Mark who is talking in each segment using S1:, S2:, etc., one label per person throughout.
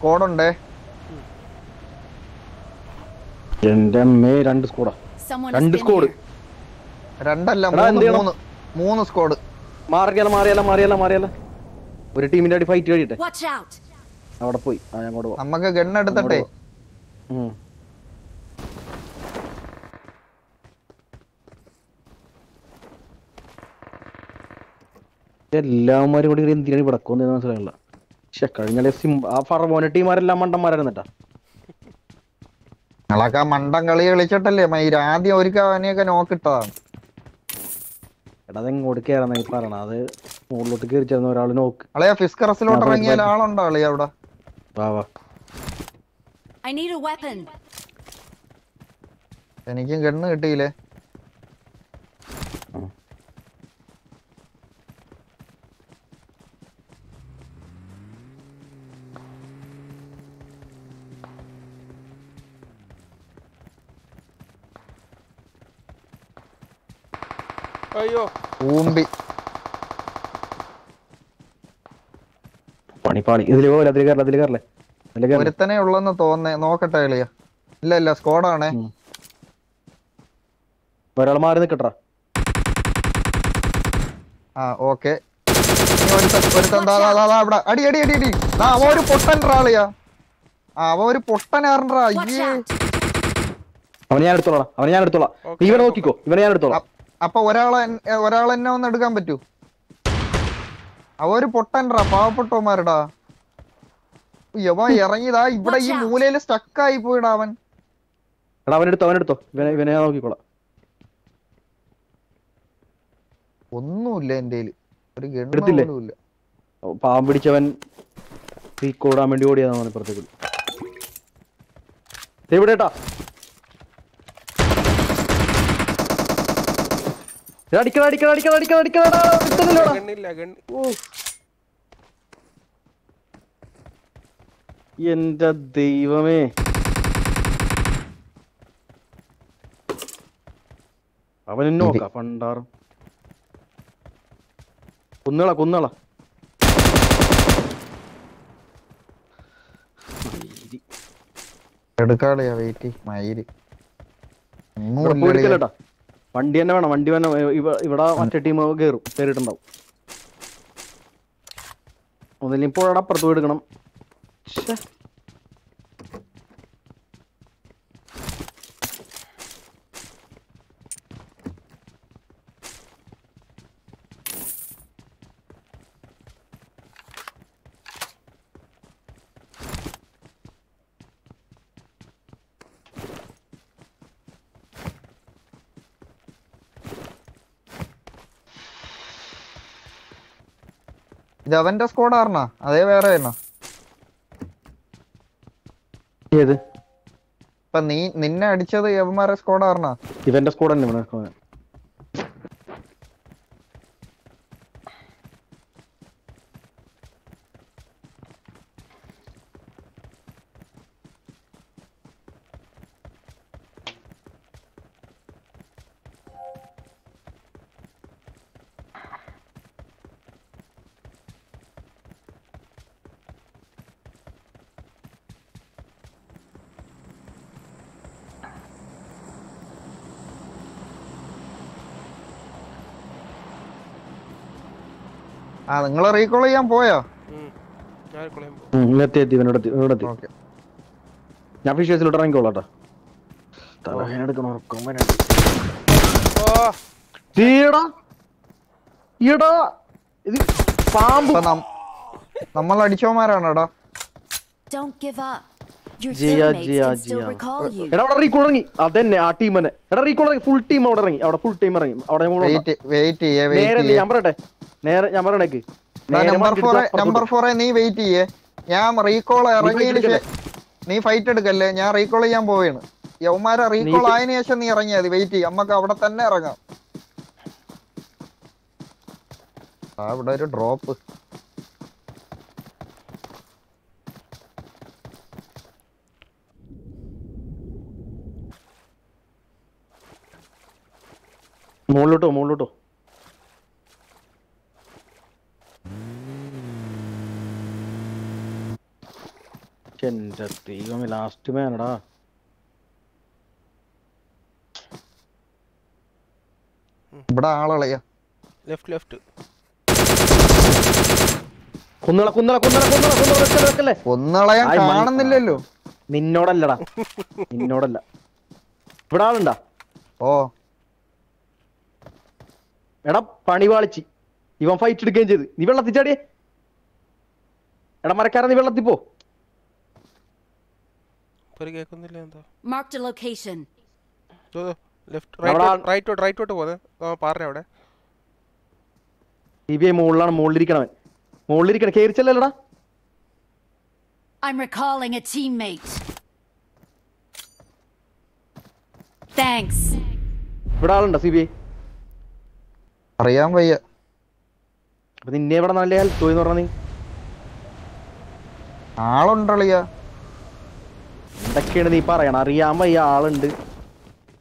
S1: Squad ഉണ്ടേ
S2: എന്റെ അമ്മേ രണ്ട്
S3: സ്കോഡാ.
S2: രണ്ട് സ്കോഡ്.
S1: രണ്ടല്ല മൂന്ന് മൂന്ന് സ്കോഡ്. സ്ക്വാഡ്
S2: മാറിയല്ല മാറിയല്ല മാറിയല്ല മാറിയല്ല. ഒരു ടീമിന്റെ അടി ഫൈറ്റ് കഴിയട്ടെ. അവിടെ പോയി. ആ ഞാൻ അങ്ങോട്ട് പോവാം.
S1: നമുക്ക് ഗൺ
S2: എടുത്തട്ടെ. എല്ലാവന്മാരും കൂടി എന്തിനാണ് ഇവിടെ കൊന്നു മനസ്സിലായില്ല. പക്ഷെ കഴിഞ്ഞ സിം ആ ഫറവോന ടീമാരെല്ലാം മണ്ടന്മാരായിരുന്നട്ടാ.
S1: നിങ്ങളൊക്കെ മണ്ടൻ കളി കളിച്ചിട്ടല്ലേ മയിര് ആദ്യം ഒരു അവനെയൊക്കെ നോക്കിട്ടതാണ്
S2: എടാ അത് എങ്ങോട്ട് കയറാന്നാ ഈ പറയണ? അത് മുകളിലോട്ട് കയറി ചേർന്ന ഒരാൾ നോക്ക്
S1: അളയാ ഫിസ്കറസിലോട്ട്
S2: ഇറങ്ങിയ
S1: ആളുണ്ടോ അളിയ അവിടെ?
S2: വാ വാ.
S3: I need a weapon.
S1: എനിക്കും കണ്ണ് കിട്ടിയില്ലേ?
S4: അയ്യോ.
S1: ഊമ്പി.
S2: പണി പണി ഇതിൽ പോലെ അതിൽ കയറില്ല അതിൽ കയറില്ലേ
S1: ഒരുത്തനെ ഉള്ളെന്ന് തോന്നേ നോക്കട്ടെ അളിയ. ഇല്ല ഇല്ല സ്കോഡാണേ.
S2: ഒരാൾ മാറി നിക്കട്ടാ.
S1: ആ ഓക്കെ. അടി അടി അടി അടി. ദാ, അവൻ ഒരു പൊട്ടൻ ആളിയാ ആ ഒരു പൊട്ടനാറിൻറാ
S3: Watch
S1: അയ്യേ.
S2: അവനെ ഞാൻ എടുത്തോളാം. അവനെ ഞാൻ എടുത്തോളാം. ഇവനെ നോക്കിക്കോ. ഇവനെ ഞാൻ എടുത്തോളാം.
S1: അപ്പൊ ഒരാളെ ഒരാളെ എന്നെ ഒന്ന് എടുക്കാൻ പറ്റൂ? അവ ഒരു പൊട്ടൻറാ പാവപ്പെട്ടവന്മാരടാ. യവ ഇറങ്ങിയതാ ഇവിടെ ഈ. മൂലയിൽ സ്റ്റക്കായി പോയിടാ അവൻ.
S2: എടാ ഇവനെ ഇവനെ ഞാൻ നോക്കിക്കോളാം.
S1: ഒന്നുമില്ല എന്റെ ഒരു
S2: എടുത്തില്ലേ? ഓ, പാവം പിടിച്ചവൻ വേണ്ടി ഓടിയതാണ് ഇപ്പുറത്തേക്ക് ദേ ഇവിടെ ഏട്ടാ അടിക്കണ അടിക്കണ അടിക്കണ അടിക്കണ അടിക്കണ കിട്ടുന്നില്ലടാ
S4: ഗണ്ണില്ല ഗണ്ണി
S2: എന്റെ ദൈവമേ. അവൻ നോക്ക പണ്ടാറും കുന്നള കുന്നള.
S1: എടുക്കാളിയാ വെയിറ്റ് മയിൽ.
S2: പോയിടിക്കല്ലേട്ടാ വണ്ടി തന്നെ വേണം. വണ്ടി തന്നെ ഇവിടെ മറ്റേ ടീം കയറും കയറിയിട്ടുണ്ടാവും ഒന്നില്ലെങ്കിൽ അപ്പുറത്ത് പോയി എടുക്കണം.
S1: ഇത് അവന്റെ സ്ക്വാഡ് ആർന്നാ? അതേ വേറെ
S2: ഏത്?
S1: ഇപ്പൊ നീ നിന്നെ അടിച്ചത് യവന്മാരെ സ്ക്വാഡ് ആർന്നാ?
S2: ഇവന്റെ സ്കോഡ് തന്നെ ഇവിടെ നിൽക്കുന്നത്.
S1: ആ നിങ്ങൾ റീകോൾ ചെയ്യാൻ പോയോ?
S4: ഞാൻ
S2: എത്തി എത്തി ഇവനോട് ഇവനോട് എത്തി. ഫിഷേഴ്സിലോട്ട് ഇറങ്ങിക്കോളാട്ടോ. തലവേനെടുക്കണം ഇത് പാമ്പ്.
S1: നമ്മൾ
S2: ഇറങ്ങി. അതന്നെ ആ ടീം തന്നെ. എടാ റീകോൾ ഫുൾ ടീം അവിടെ ഇറങ്ങി. അവിടെ ഫുൾ ടീം ഇറങ്ങി. അവിടെ ഞാൻ പറയട്ടെ. നേരെ ഞാൻ പറയണേക്ക്
S1: നമ്പർ
S2: അപ്പുറത്തോട്ട്
S1: നീ വെയിറ്റ് ചെയ്യേ. ഞാൻ റീകോൾ ഇറങ്ങിയതിന് നീ ഫൈറ്റ് എടുക്കല്ലേ? ഞാൻ റീകോൾ ചെയ്യാൻ പോവാണ്. യവന്മാരെ റീകോൾ ആയതിനു ശേഷം നീ ഇറങ്ങിയാ വെയിറ്റ് ചെയ്യും. നമുക്ക് അവിടെ തന്നെ ഇറങ്ങാം. ആ ഇവിടെ ഒരു ഡ്രോപ്പ്
S2: മുകളിലോട്ടോ മുകളിലോട്ടോ. എന്റെ ദൈവമേ ലാസ്റ്റ് മേനടാ
S1: ഇവിടെ ആളളയ.
S4: ലെഫ്റ്റ് ലെഫ്റ്റ്
S2: കുന്നള കുന്നള കുന്നള കുന്നള കുന്നള വെക്കല്ലേ വെക്കല്ലേ?
S1: ഒന്നളയാൻ
S2: ആയ് മണി-
S1: കാണുന്നില്ലല്ലോ.
S2: നിന്നോടല്ലടാ. നിന്നോടല്ല. ഇവിടെ ആളുണ്ടാ?
S1: ഓ.
S2: എടാ പണി പാളിച്ച്. ഇവൻ ഫൈറ്റ് എടുക്കുകയും ചെയ്ത്. നീ വെള്ളത്തിൽ ചാടിയേ എടാ മരക്കാരൻ നീ വെള്ളത്തിൽ പോ.
S4: ഇപ്പൊ കേൾക്കുന്നില്ല എന്താ?
S3: Mark the location
S4: left
S2: right
S4: right റൈറ്റോട്ട് പോകുന്നത് പാറ അവിടെ.
S2: സി ബി ഐ മുകളിലാണ് മുകളിലിരിക്കണവൻ. മുകളിലിരിക്കണ I
S3: I'm recalling a teammate. Thanks.
S2: ഇവിടെ ആളുണ്ടോ സി ബി ഐ?
S1: അറിയാൻ വയ്യ.
S2: അപ്പൊ നിന്നെ ഇവിടെ നല്ല ഹെൽത്ത് എന്ന് പറഞ്ഞ നീ?
S1: ആളുണ്ടളിയ.
S2: എന്തൊക്കെയാണ് നീ പറയണ? അറിയാൻ വയ്യ ആളുണ്ട്.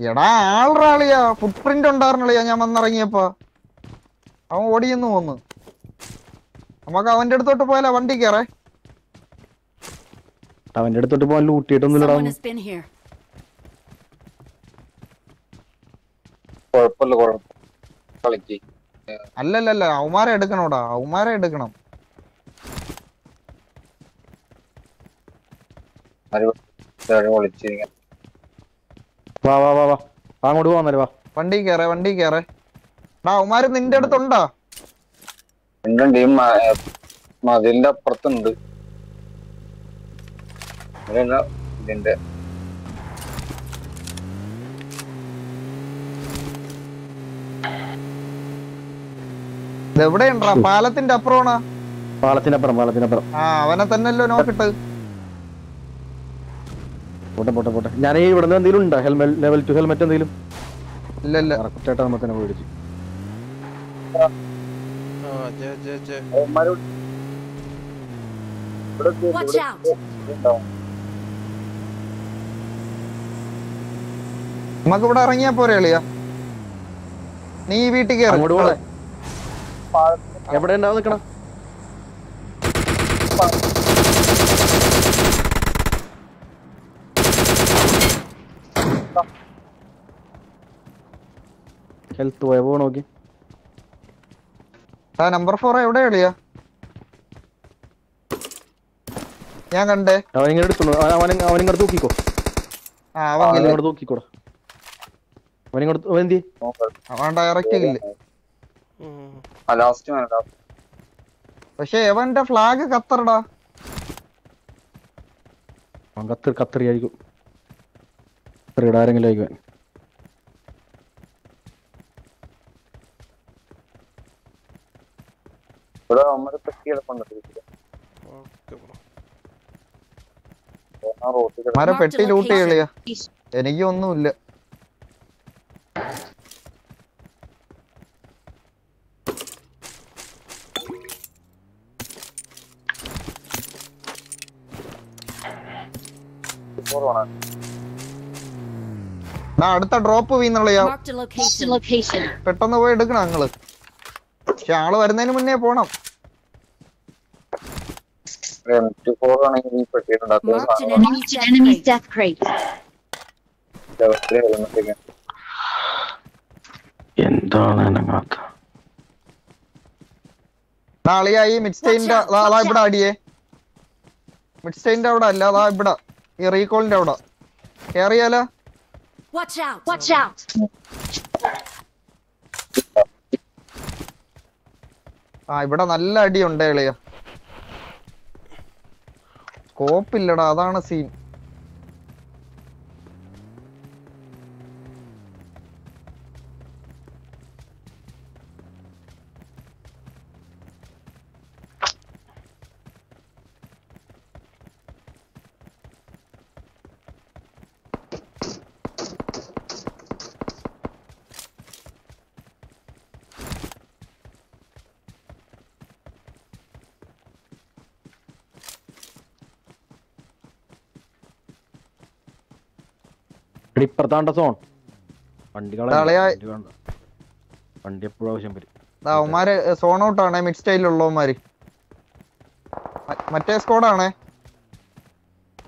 S1: എടാ ആളൊരാളിയാ ഫുട് പ്രിന്റ് ഉണ്ടായിരുന്നളിയാ ഞാൻ വന്നിറങ്ങിയപ്പോ. അവൻ ഓടിയെന്ന് പോന്ന് നമുക്ക് അവന്റെ അടുത്തോട്ട് പോയാലോ? വണ്ടി കയറേ.
S2: അവന്റെ അടുത്തോട്ട് പോകാൻ ലൂട്ടിയിട്ടൊന്നുമില്ലടാ.
S3: Someone has been here.
S5: കുഴപ്പമില്ല കുഴപ്പം കളിക്ക്.
S1: അല്ലല്ലല്ല അവന്മാരെ എടുക്കണോടാ. അവന്മാരെ എടുക്കണം.
S5: ആര് വിളിച്ചിരിക്കാൻ
S2: വാ വാ വാ വാ. അങ്ങോട്ട് പോവാന്നല്ലേ വാ.
S1: വണ്ടി കയറേ വണ്ടി കയറേ ഡാ അവന്മാര് നിന്റെ അടുത്തുണ്ടാ?
S5: ഉണ്ട് ഈ മ- മതിലിന്റെ അപ്പുറത്തുണ്ട്. ഇതിന്റെ.
S1: ഇതെവിടെയുണ്ടാ പാലത്തിന്റെ അപ്പുറം
S2: പാലത്തിന്റെ അപ്പുറം
S1: ആ അവനെ തന്നെയല്ലോ നോക്കിട്ട്.
S2: പോട്ടെ പോട്ടെ പോട്ടെ. ഞാൻ ഈ ഇവിടുന്ന് എന്തെങ്കിലും ഉണ്ടോ? ഹെൽമെറ്റ് ലെവൽ ടു ഹെൽമെറ്റ് എന്തെങ്കിലും?
S1: ഇല്ല ഇല്ല.
S2: കറക്റ്റായിട്ട് നമ്മൾ തന്നെ മേടിച്ചു.
S1: നമുക്ക് ഇവിടെ ഇറങ്ങിയാ പോരെ എളിയാ നീ ഈ വീട്ടിൽ കയറി
S2: എവിടെ ഉണ്ടാവും നിക്കണം? ഹെൽത്ത് പോയ പോ നോക്കി.
S1: നമ്പർ ഫോർ എവിടെ എളിയാ ഞാൻ കണ്ടേ.
S2: അവൻ അവനിങ്ങനെ എടുത്തോളൂ. അവൻ ഇങ്ങോട്ട് തൂക്കിക്കോ.
S1: ആ അവൻ ഇങ്ങോട്ട്
S2: അവനിങ്ങോട്ട് അവൻ ഇങ്ങോട്ട് അവൻ എന്തി
S5: നോക്കാം.
S1: അവൻ ഡയറക്റ്റ്
S4: ഇല്ല?
S5: ആ ലാസ്റ്റ് മാൻ ലാസ്റ്റ്
S1: പക്ഷെ എവന്റെ ഫ്ലാഗ് കത്തറടാ
S2: അവൻ കത്തറി കത്തറി ആയിരിക്കും കത്തറിയുടെ ആരെങ്കിലും ആയിരിക്കും.
S5: കിടപ്പുണ്ട്
S4: ഓക്കെ ബ്രോ.
S5: ആ റോട്ടിൽ കിടക്കും.
S1: മര പെട്ടി ലൂട്ട്. കളിയാ എനിക്കൊന്നുമില്ല.
S5: വേണം
S1: ഞാൻ അടുത്ത ഡ്രോപ്പ് വീന്നുള്ളയാ. പെട്ടെന്ന് പോയി എടുക്കണം ഞങ്ങൾ. പക്ഷെ ആൾ വരുന്നതിന് മുന്നേ പോണം.
S2: എന്താണ് അനങ്ങാത്ത
S1: നാളെയാ ഈ മിഡ് സ്റ്റൈന്റെ അതാ ഇവിടെ അടിയേ. മിഡ്സ്റ്റൈന്റെ അവിടെ അല്ല അതാ ഇവിടെ. ഈ റീകോളിന്റെ അവിടെ. കേറിയാലോ?
S3: Watch out. Watch out.
S1: ആ ഇവിടെ നല്ല അടിയുണ്ട് എളിയ സ്കോപ്പില്ലടാ അതാണ് സീൻ
S2: ഇവിടെ സോൺ. വണ്ടി എപ്പോഴും ആവശ്യം വരും?
S1: ദാ അവന്മാര് സോൺ ഔട്ട് ആണ് മിഡ് മറ്റേ സ്കോഡാണേ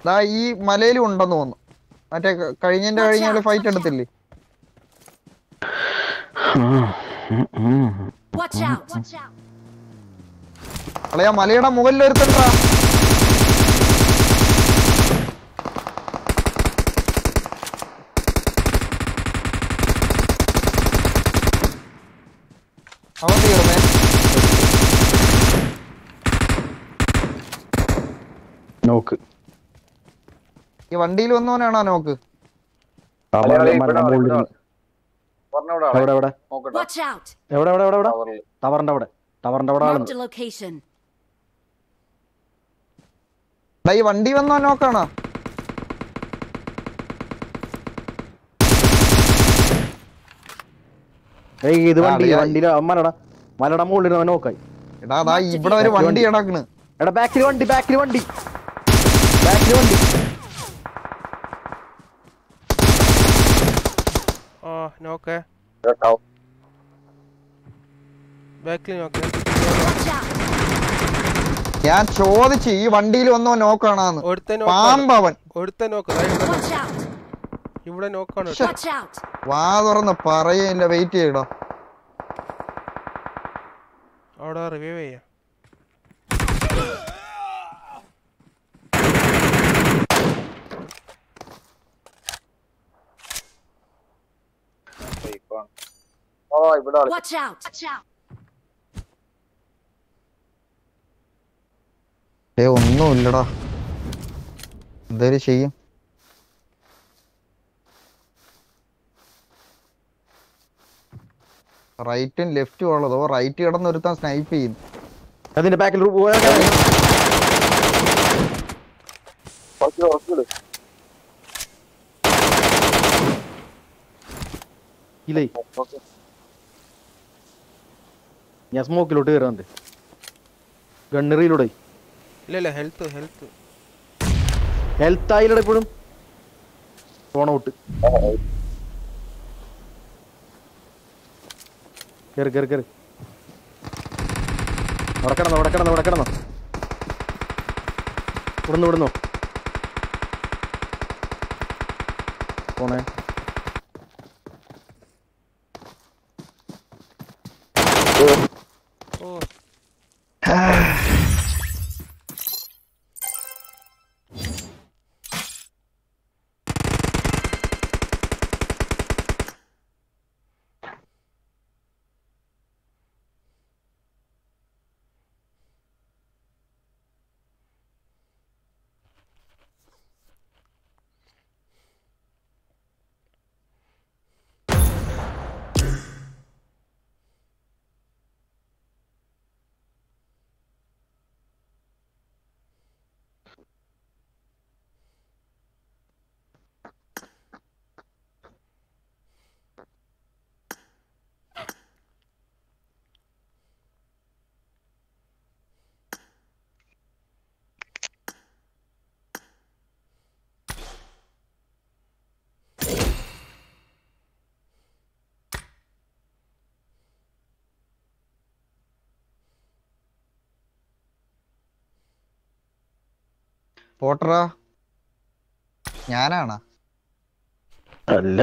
S1: ദാ ഈ മലയിലും ഉണ്ടെന്ന് തോന്നുന്നു. മറ്റേ കഴിഞ്ഞതിന്റെ കഴിഞ്ഞ ഫൈറ്റ് എടുത്തില്ലേ! അളയാ മലയുടെ മുകളിൽ ഒരുത്തണ്ടാ അവൻ തീർന്നേ
S2: നോക്ക്
S1: ഈ വണ്ടിയിൽ വന്നവനാണോ നോക്ക്
S2: ആ
S5: അതെ,
S2: മല-
S5: അതെ,
S2: മലയുടെ
S5: ഇവിടെ
S2: മുകളിൽ
S5: ഇവിടെ
S2: ഇരുന്ന്.
S5: പറഞ്ഞവിടെ
S2: എവിടെ എവിടെ
S5: നോക്കട്ടെ
S3: Watch out!
S2: എവിടെ എവിടെ വണ്ടിയിൽ വന്നവനാണോ
S5: നോക്ക്?
S2: ടവറിന്റെ അവിടെ ടവറിന്റെ അവിടെ.
S1: ഈ വണ്ടി വന്നോ നോക്കാണോ?
S2: ഇത് വണ്ടി. വണ്ടിയിലെ മലയുടെ മലയുടെ മുകളിൽ അവൻ നോക്കായി
S1: ഇവിടെ ഒരു വണ്ടി ഇടാക്കണ്
S2: എടാ ബാക്കിൽ വണ്ടി ബാക്കിൽ വണ്ടി. ബാക്കിൽ വണ്ടി.
S4: നോക്കേ. ബാക്കിൽ നോക്ക്!
S1: ഞാൻ ചോദിച്ചു ഈ വണ്ടിയിൽ വന്നോ നോക്കാണെന്ന്. പാമ്പവൻ.
S4: ഒരുത്തൻ നോക്ക്. ഇവിടെ നോക്കാണ്!
S1: വാ തുറന്ന് പറയില്ല വെയിറ്റ് ചെയ്യടാ
S4: അവിടെ റിവ്യൂ ചെയ്യാം.
S5: ഓ ഇവിടെ ആൾ.
S3: Watch out!
S1: ഏ ഒന്നുമില്ലടാ. എന്തേലും ചെയ്യും. റൈറ്റും ലെഫ്റ്റും ഉള്ളതോ റൈറ്റ് കിടന്നൊരുത്താൻ സ്നൈപ്പ് ചെയ്യുന്നു
S2: അതിന്റെ ബാക്കിൽ ഇല്ലേ?
S5: ഓക്കെ.
S2: ഞാൻ സ്മോക്കിലോട്ട് കയറാണ്ട് ഗണ്ണറിയിലൂടെ.
S4: ഇല്ല ഇല്ല ഹെൽത്ത് ഹെൽത്ത്
S2: ഹെൽത്ത് ആയില്ലട ഇപ്പോഴും. ഫോൺ ഔട്ട് കയറി കയറി കയറി കിടന്നോ അവിടെ കിടന്നോ ഇവിടുന്ന് ഇവിടുന്നോ. പോണേ.
S4: ഓ
S1: പോട്ടറാ? ഞാനാണോ?
S2: അല്ല.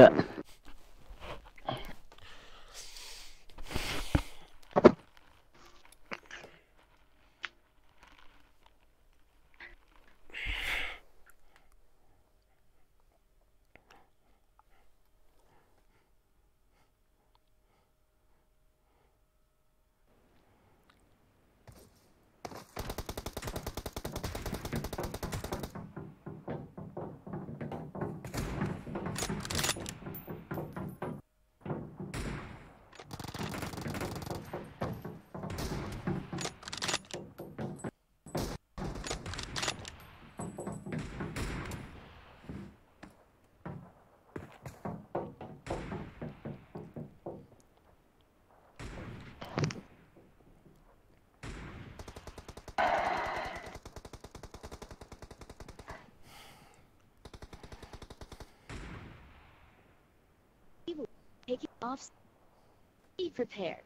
S3: prepared.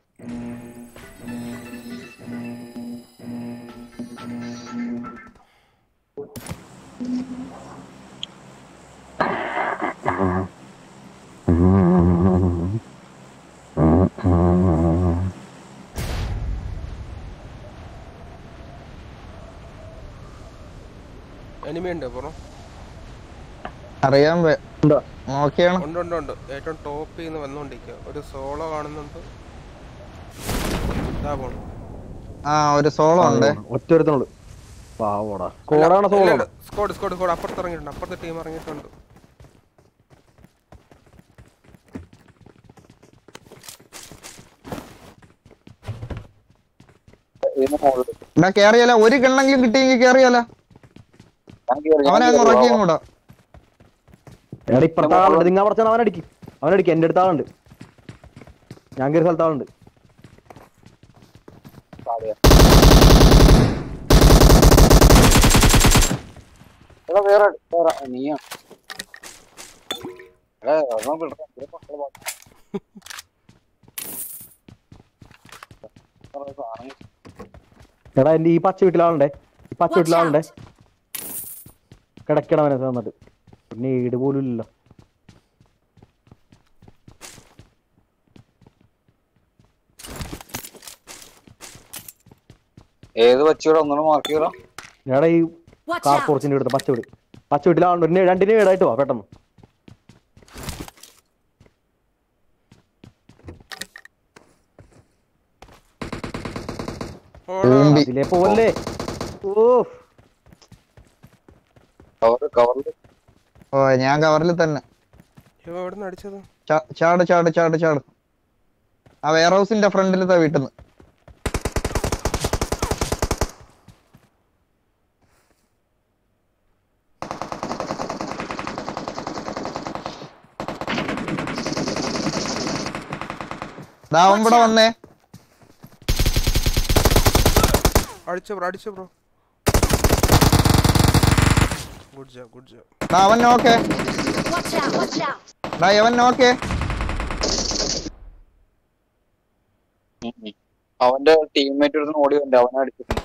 S1: അറിയാൻ നോക്കിയാണ്.
S4: ഉണ്ട് ഉണ്ട് ഉണ്ട്. ഏറ്റവും ടോപ്പിൽ നിന്ന് ഒരു സോളോ കാണുന്നുണ്ട്.
S1: ആ ഒരു സോളോ ഉണ്ട്.
S2: ഒറ്റൊരുത്തനുള്ളു പാവോടാ. സ്കോഡാണ് സോളോ
S4: സ്കോഡ് സ്കോഡ് സ്കോഡ് അപ്പുറത്ത് ഇറങ്ങിയിട്ടുണ്ട് അപ്പുറത്തെ ടീം ഇറങ്ങിയിട്ടുണ്ട്.
S1: ഇവിടെ കേറിയാല? ഒരു ഗണ്ണെങ്കിലും കിട്ടിയെങ്കിൽ കേറിയാലോ? അവനെ ഉറക്കിയും കൂടാ
S2: എടാ ഇപ്പുറത്തെ ആളുണ്ട് നിങ്ങൾ അവനടിക്കും. അവനടിക്കും. എന്റെ അടുത്ത ആളുണ്ട് ഞാൻ കയറിയ സ്ഥലത്ത് ആളുണ്ട്
S5: എടാ വേറെ വേറെ നീയാ എടാ ഒരെണ്ണം വിടടാ. ഇതിലെ മക്കൾ
S2: എടാ എന്റെ ഈ പച്ച വീട്ടിലാളുണ്ടേ ഈ പച്ച വീട്ടിലാളുണ്ടേ
S3: out!
S2: കിടക്കണം അവനെ തന്നിട്ട് പിന്നെ ഈട് പോലും ഇല്ലല്ലോ.
S5: ഏത് വെച്ചിവിടെ ഒന്നുകൂടെ മാർക്ക് ചെയ്യണം
S2: എടാ ഈ കാർ! പോർച്ചിന്റെ അടുത്ത് പച്ച വീട് പച്ച വീട്ടിലാളുണ്ട് ഒരു രണ്ടിന് വീടായിട്ട് വാ പെട്ടെന്ന്. അതിലേ പോവല്ലേ? ഓ
S1: ഓ ഞാൻ കവറിൽ തന്നെ.
S4: ഇവ എവിടെ നിന്ന് അടിച്ചത്?
S1: ചാ- ചാട് ചാട് ചാട് ചാട്. ആ വെയർ ഹൗസിന്റെ ഫ്രണ്ടിലത്തെ വീട്ടിൽ നിന്ന് ഇവിടെ വന്നേ.
S4: അടിച്ചോ ബ്രോ അടിച്ചോ bro. Good job good job
S1: ദാ അവൻ നോക്കേ.
S3: Watch out! Watch out!
S1: ദാ അവൻ നോക്കേ.
S5: അവന്റെ ടീംമേറ്റ് എടുത്ത് ഓടി വന്നു അവനെ അടിച്ചിട്ടുണ്ട്.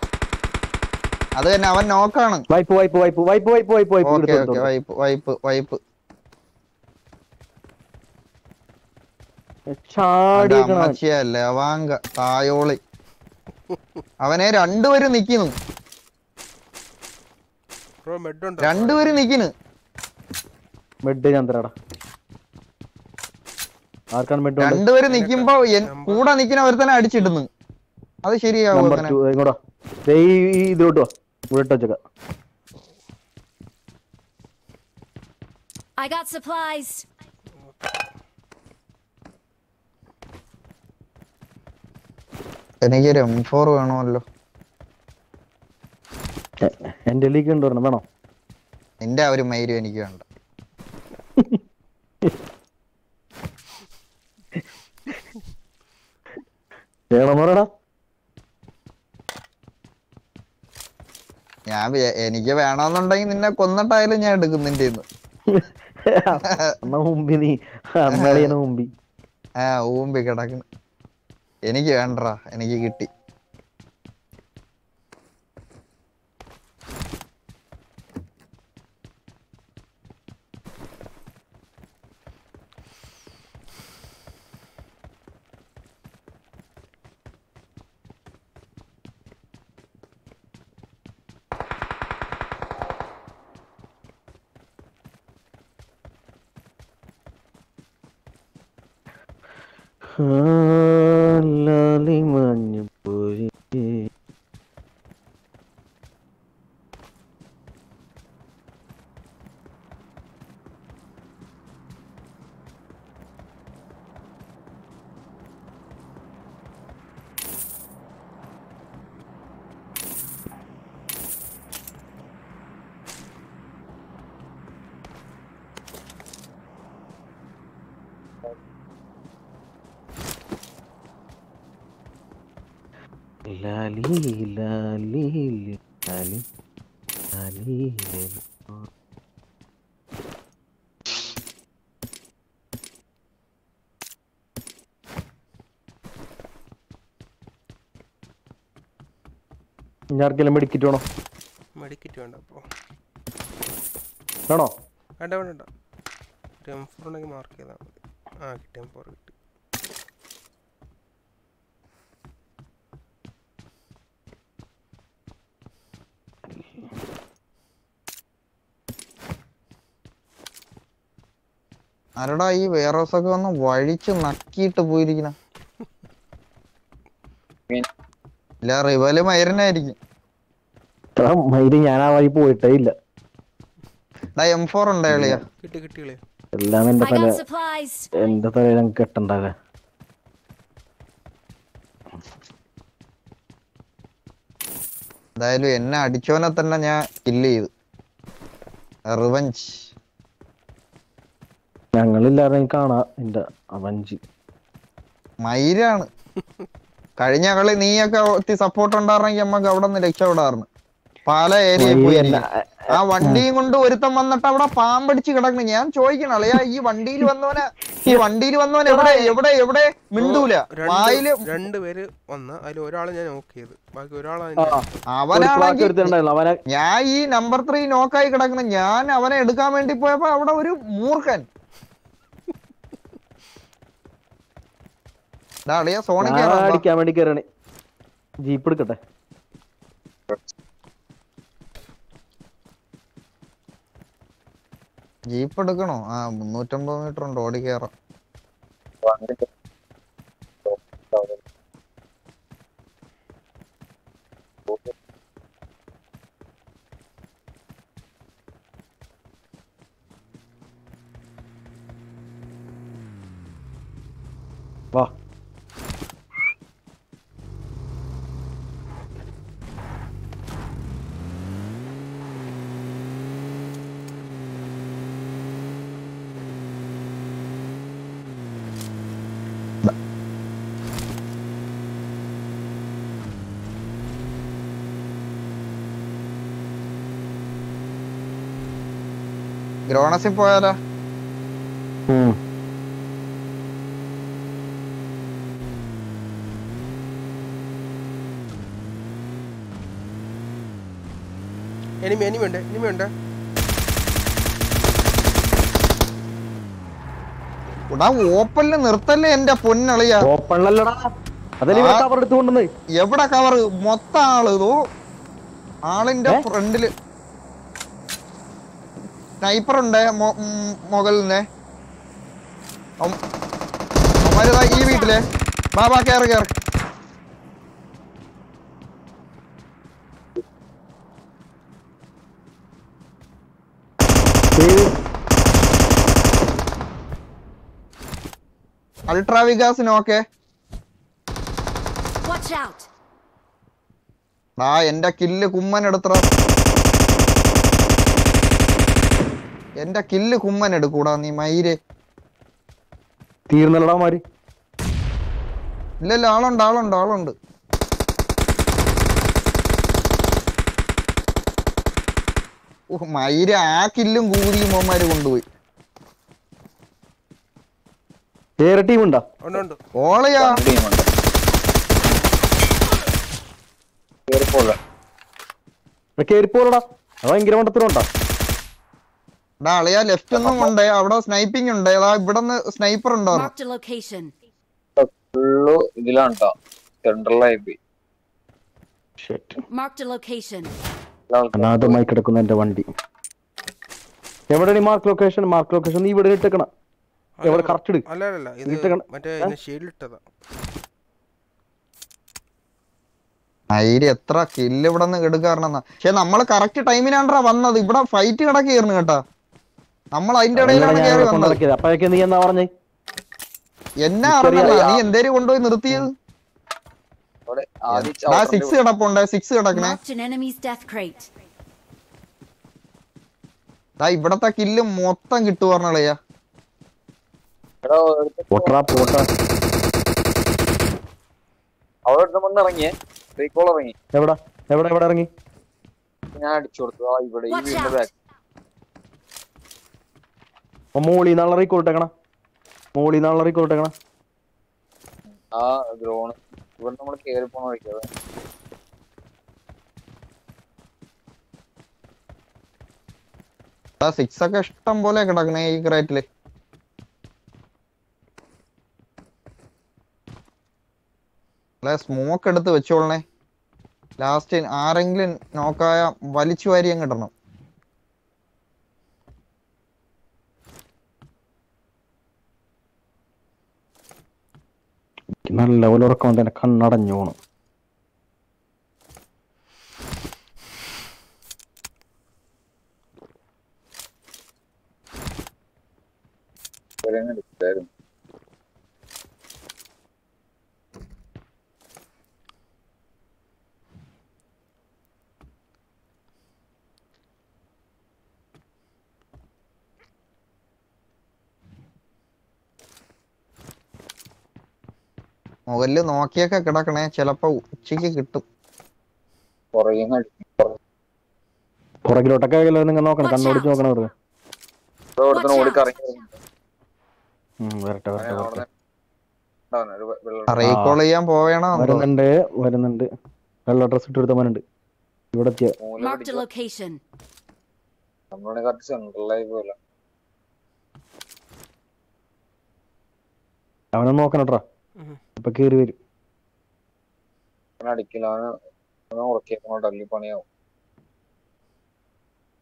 S1: അത് തന്നെ അവൻ നോക്കാണ്. Wipe
S2: wipe
S1: wipe wipe wipe
S2: wipe wipe wipe
S1: wipe അവാങ്ക തായോളി. അവനെ രണ്ടുപേരും നിക്കുന്നു
S4: മെഡ് ഉണ്ട്?
S1: രണ്ടുപേരും നിക്കുന്നു
S2: മെഡ് ഞാൻ തരാടാ ആർക്കാണ് മെഡ്
S1: രണ്ടുപേരും നിക്കുമ്പോ കൂടെ നിക്കുന്ന അവർ തന്നെ അടിച്ചിടുന്നു. അത് ശരിയാവും
S2: ഇങ്ങോട്ടോ ഇതിലോട്ടോ ഇവിടെ വെച്ചേക്ക.
S3: I got supplies!
S1: എനിക്കൊരു എം ഫോർ വേണമല്ലോ.
S2: എന്റെ ലീക്ക് ഉണ്ട് ഒരെണ്ണം വേണോ?
S1: നിന്റെ ആ ഒരു മൈര് എനിക്ക് വേണ്ട.
S2: വേണം പറയടാ
S1: ഞാൻ എനിക്ക് വേണമെന്നുണ്ടെങ്കിൽ നിന്നെ കൊന്നിട്ടായാലും ഞാൻ എടുക്കും നിന്റെ
S2: മുമ്പി നീ മുമ്പി.
S1: ആ ഊമ്പി കിടക്കണ്. എനിക്ക് വേണ്ടടാ എനിക്ക് കിട്ടി.
S2: ലാലി ഞാർക്കെല്ലാം മെഡിക്കറ്റ് വേണോ?
S4: മെഡിക്കറ്റ് വേണ്ട അപ്പോ
S2: വേണോ?
S4: വേണ്ട വേണ്ട എം ഫോർ ഉണ്ടെങ്കിൽ മാർക്ക് ചെയ്താൽ മതി. ആ കിട്ടി എം ഫോർ കിട്ടി.
S1: ആരടാ ഈ വേറോസ് ഒക്കെ വന്ന് വഴിച്ച് നക്കിയിട്ട് പോയിരിക്കണ? ഇല്ല റിവൽ മൈരനായിരിക്കും.
S2: മൈര് ഞാൻ ആ വഴി പോയിട്ടേ ഇല്ല.
S1: എം ഫോർ ഉണ്ട് എളിയ
S2: എല്ലാം എന്റെ തല എന്റെ തലയിൽ അങ്ങ് കെട്ടണ്ടാകെ
S1: എന്തായാലും എന്നെ അടിച്ചോനെ തന്നെ ഞാൻ കില്ല് ചെയ്തു. റിവഞ്ച്
S2: ഞങ്ങളില്ലാതെ കാണാ എന്റെ അവഞ്ചി.
S1: മയിരാണ് കഴിഞ്ഞ കളി നീയൊക്കെ സപ്പോർട്ട് ഉണ്ടായിരുന്നെങ്കിൽ നമ്മക്ക് അവിടെ നിന്ന് രക്ഷപ്പെടാറുണ്ട് പല ഏരിയയിൽ പോയി. ആ വണ്ടിയും കൊണ്ട് ഒരുത്തം വന്നിട്ട് അവിടെ പാമ്പടിച്ച് കിടക്കുന്നു. ഞാൻ ചോദിക്കണം അളയാ ഈ വണ്ടിയിൽ വന്നവനെ ഈ വണ്ടിയിൽ വന്നവൻ എവിടെ എവിടെ എവിടെ? മിണ്ടൂല. വായിൽ
S4: രണ്ട് രണ്ടുപേര് വന്ന് അതിൽ ഒരാളെ ഞാൻ നോക്ക് ചെയ്ത്. ബാക്കി
S2: ഒരാളാണ്
S1: ഞാൻ ഈ നമ്പർ ത്രീ നോക്കായി കിടക്കുന്ന. ഞാൻ അവനെ എടുക്കാൻ വേണ്ടി പോയപ്പോ അവിടെ ഒരു മൂർഖൻ ഡാ അളിയാ സോണിക്ക്
S2: ഞാൻ
S1: കയറാം, വാ.
S2: അടിക്കാൻ വേണ്ടി കയറണേ ജീപ്പ് എടുക്കട്ടെ.
S1: ജീപ്പ് എടുക്കണോ? ആ മുന്നൂറ്റമ്പത് മീറ്റർ ഉണ്ട് ഓടി കയറാം
S5: വാ
S2: വാ.
S1: ഗ്രോണസിൽ പോയാലോ.
S4: എനിമി എനിമി ഉണ്ട് എനിമി ഉണ്ട്.
S1: എടാ നിർത്തല്ലേ എന്റെ പൊന്നളിയാ?
S2: ഓപ്പണിലല്ലടാ
S1: എവിടെ കവർ മൊത്തം ആൾ ഇതോ. ആളിന്റെ ഫ്രണ്ടിൽ സ്നൈപ്പർ ഉണ്ട് മുകളിലെ അവന്മാരിതാ ഈ വീട്ടിൽ. ബാബാ കേറ് കേറ്. അൾട്രാ വികാസിനോക്കെ. ആ എന്റെ കില്ല് കുമ്മൻ എടുത്ര എന്റെ കില്ല് കുമ്മൻ എടുക്കൂടാ നീ മയിര്
S2: തീർന്നല്ലടാ മാരി
S1: ഇല്ലല്ല ആളുണ്ട് ആളുണ്ട് ആളുണ്ട്. മയിര് ആ കില്ലും കൂതിയും മോന്മാര് കൊണ്ടുപോയി.
S2: വേറെ ടീം ഉണ്ടോ
S4: ഉണ്ട്. ഉണ്ട്
S1: ഓളയാ
S5: ടീമുണ്ട്.
S2: ഭയങ്കര മണ്ടത്തിലുണ്ടോ
S1: അളിയാ ലെഫ്റ്റ് ഒന്നും ഉണ്ട്. അവിടെ സ്നൈപ്പിംഗ് ഉണ്ട്. ഏതാ ഇവിടെ സ്നൈപ്പർ ഉണ്ടോ?
S5: ഫുള്ളു ഇതിലാണ്ടോ? സെൻട്രലായി പോയി
S3: a location.
S2: കിടക്കുന്ന എന്റെ വണ്ടി. എവിടെയാണ് മാർക്ക് ലൊക്കേഷൻ മാർക്ക് ലൊക്കേഷൻ നീ ഇവിടെ ഇട്ടേക്കണം. എവിടെ കറക്റ്റ് ഇട്.
S4: അല്ല അല്ല ഇത് മറ്റേ ഷീൽഡ് ഇട്ടതാ.
S1: മയിര് എത്ര കില്ല് ഇവിടെ നിന്ന് എടുക്കാറണെന്നാ പക്ഷെ നമ്മൾ കറക്റ്റ് ടൈമിനാണ്ടാ വന്നത്. ഇവിടെ ഫൈറ്റ് കിടക്കായിരുന്നു കേട്ടാ. നമ്മൾ അതിന്റെ ഇടയിലാണ്
S2: അപ്പോഴേക്ക് നീ എന്നാ പറഞ്ഞേ?
S1: എന്നാ. അറിഞ്ഞല്ല നീ എന്തേലും കൊണ്ടുപോയി നിർത്തിയത്? സിക്സ് കിടപ്പുണ്ട്. സിക്സ് കിടക്കണേ.
S3: Marked an enemy's death crate.
S1: ദാ ഇവിടത്തെ കില്ല് മൊത്തം
S2: കിട്ടു
S5: അവിടെ വന്ന് ഇറങ്ങിയേ. റീകോൾ ഇറങ്ങി.
S2: എവിടെ? എവിടെ എവിടെ ഇറങ്ങി?
S5: ഞാൻ അടിച്ചു കൊടുത്തു. ആ ഇവിടെ ഈ വീടിന്റെ
S3: out.
S5: ബാക്ക്
S2: മോളി നാളെ റീക്കോട്ടേക്കണം മോളി നാളെ റീക്കോട്ടേക്കണം
S5: ആ ഡ്രോൺ ഇവിടെ നമ്മൾ കേറി പോണ വഴിക്കത്
S1: സിക്സ് ഒക്കെ ഇഷ്ടം പോലെ കിടക്കണേ ഈ ക്രേറ്റിൽ അല്ലെ സ്മോക്ക് എടുത്ത് വെച്ചോളണേ. ലാസ്റ്റ് ആരെങ്കിലും നോക്കായ വലിച്ചു വാരി അങ്ങ് ഇടണം.
S2: എനിക്ക് നല്ല പോലെ ഉറക്കം തന്നെ കണ്ണടഞ്ഞു പോണം.
S5: എടുത്തായിരുന്നു
S1: മുകളിൽ നോക്കിയൊക്കെ കിടക്കണേ ചിലപ്പോ ഉച്ചയ്ക്ക് കിട്ടും.
S5: പുറകെ
S2: പുറകിലോട്ടൊക്കെ നിങ്ങൾ നോക്കണം കണ്ണോടിച്ച് നോക്കണം വെറുതെ. വരട്ടെ വരട്ടെ വരട്ടെ.
S1: റീകോൾ ചെയ്യാൻ പോവേണോ
S2: വരുന്നുണ്ട് വരുന്നുണ്ട്. വെള്ള ഡ്രസ് ഇട്ട് എടുത്തവനുണ്ട് ഇവിടെ അവനെ നോക്കണട്രാ
S4: ഉം.
S2: ഇപ്പൊ കേറി വരും.
S5: അടിക്കില്ല ഉറക്കിയേക്കണോ ഡല്ലി പണിയാവും.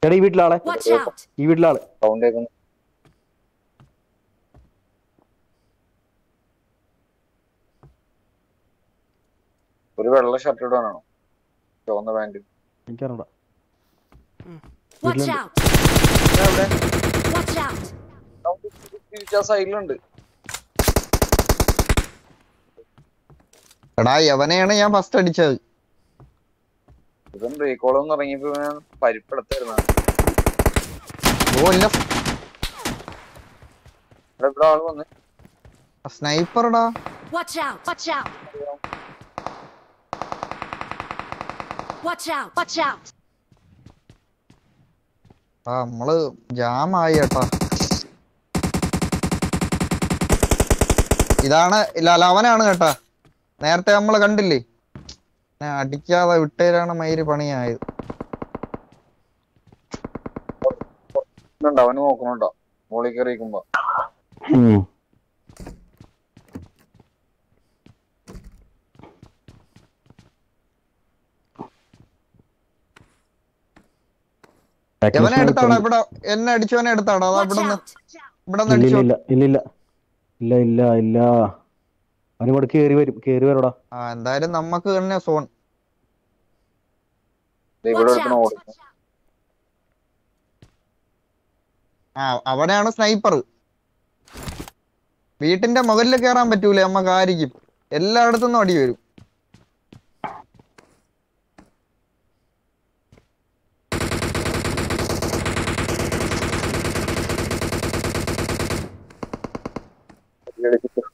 S2: എടാ ഈ വീട്ടിലാളെ! ഈ വീട്ടിലാൾ.
S5: സൗണ്ട് കേൾക്കുന്നു ഒരു വെള്ള ഷർട്ട് ഇടാനാണോ? ചുവന്ന പാന്റ്.
S2: എനിക്കറിയണ്ട
S5: സൈഡിലുണ്ട്
S1: എടാ യവനെയാണ് ഞാൻ ഫസ്റ്റ് അടിച്ചത്.
S5: ഇവൻ റീകോളൊന്നും ഇറങ്ങിയപ്പോ ഞാൻ പരിപ്പെടുത്തായിരുന്നു
S1: ഓ ഇല്ല.
S5: ഇവിടെ ആൾ വന്ന്.
S1: സ്നൈപ്പർടാ
S3: watch out watch out Watch out! Watch out!
S1: ആ നമ്മൾ ജാമായി കേട്ടാ. ഇതാണ് ഇല്ല അല്ല അവനാണ് കേട്ടാ. നേരത്തെ നമ്മൾ കണ്ടില്ലേ? ഞാൻ അടിക്കാതെ വിട്ടേരാണ് മയിര് പണിയായത്.
S5: അവന് നോക്കണുണ്ടോ മോളിൽ കയറിയിരിക്കുമ്പോ.
S1: എടുത്താടാ? ഇവിടെ എന്നെ അടിച്ചവനെ എടുത്താടാ? അതാ ഇവിടെ! ഇവിടെ
S2: ഇല്ല ഇല്ല. ഇല്ല ഇല്ല ഇല്ല. അവനിവിടെ കേറി വരും. കേറി വരടാ.
S1: ആ എന്തായാലും നമ്മക്ക് തന്നെ സോൺ. ആ അവനാണ് സ്നൈപ്പർ വീട്ടിന്റെ മുകളിൽ കേറാൻ പറ്റൂലേ നമ്മക്ക് ആയിരിക്കും എല്ലായിടത്തുനിന്നും അടി വരും.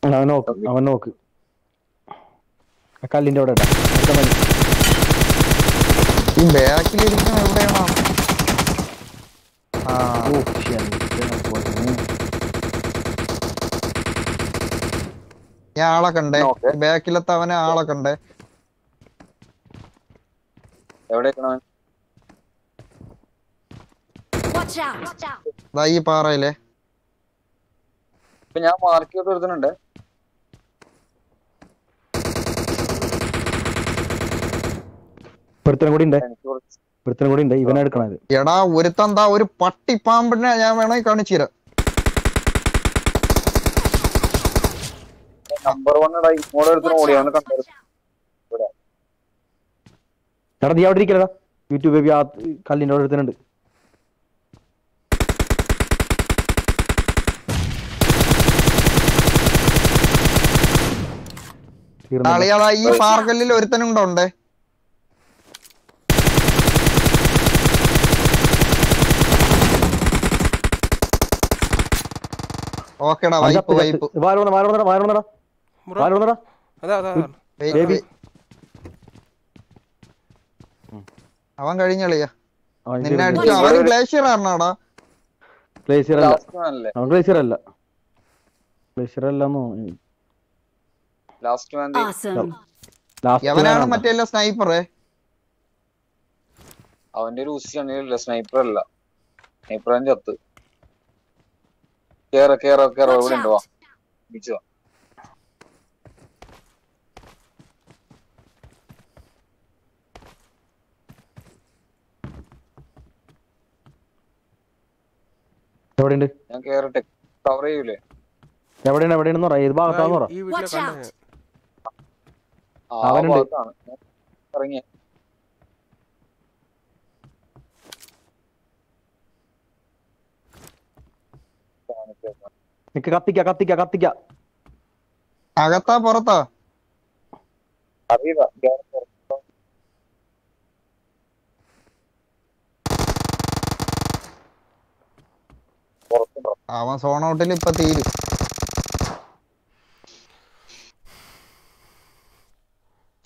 S2: അവൻ നോക്ക് അവൻ നോക്ക്. കല്ലിന്റെ അവിടെ
S1: ഈ ബാക്കിലിരിക്കുന്ന എവിടെയാണോ? ആ.
S2: ഓ.
S1: ഞാൻ ആളെ കണ്ടേ. ബാക്കിലത്തെ അവനെ ആളെ കണ്ടേ. ഈ പാറയിലെ.
S5: ഇപ്പൊ ഞാൻ മാർക്ക് ചെയ്ത്
S2: ഒരുത്തനും കൂടി ഉണ്ട്.
S5: എനിക്ക്
S2: കൂടി ഉണ്ട്. ഇവനെ എടുക്കണത്
S1: എടാ ഒരുത്തന്താ ഒരു പട്ടിപ്പാമ്പിനെ ഞാൻ വേണമെങ്കിൽ കാണിച്ചു തരാം.
S5: നമ്പർ വൺ ഇങ്ങോട്ട് കണ്ടത്
S2: എടാ നീ അവിടെ ഇരിക്കലടാ. യൂട്യൂബ് ബേബി ആ കല്ലിന്റെ അവിടെ.
S1: അളിയാടാ ഈ പാർക്കല്ലിൽ ഒരുത്തനുണ്ടോ ഉണ്ടേ? ഓക്കേടാ
S2: അവൻ
S1: വൈപ്പ് വൈപ്പ്.
S4: അതാ അതാ.
S2: ബേബി.
S1: അവൻ കഴിഞ്ഞളിയാ. നിന്നെ. അടിച്ചു അവൻ ഗ്ലേഷ്യർ ആണോടാ.
S2: ഗ്ലേഷ്യർ അല്ല. അവൻ ഗ്ലേഷ്യർ അല്ല. അല്ലെന്നോ?
S5: ലാസ്റ്റ് മാൻ
S1: മറ്റേ സ്നൈപ്പറേ
S5: അവന്റെ ഒരു ഉച്ച സ്നൈപ്പർ അല്ല. സ്നൈപ്പർ ചത്ത്. കേറ കേറ കേറ. ഇവിടെ ഉണ്ട് വാ! ബീച്ച് വാ.
S2: എവിടെയുണ്ട്?
S5: ഞാൻ കേറട്ടെ. കവർ ചെയ്യൂലേ?
S2: എവിടെയാണ് എവിടെയാണെന്ന് പറ ഏത് ഭാഗത്താന്ന് പറ. അവനുണ്ട്.
S5: ഇറങ്ങിയ.
S2: നിക്ക് കത്തിക്ക കത്തിക്ക കത്തിക്ക.
S1: അകത്താ പുറത്താ? അവൻ സോൺ ഔട്ടിൽ ഇപ്പൊ തീരും.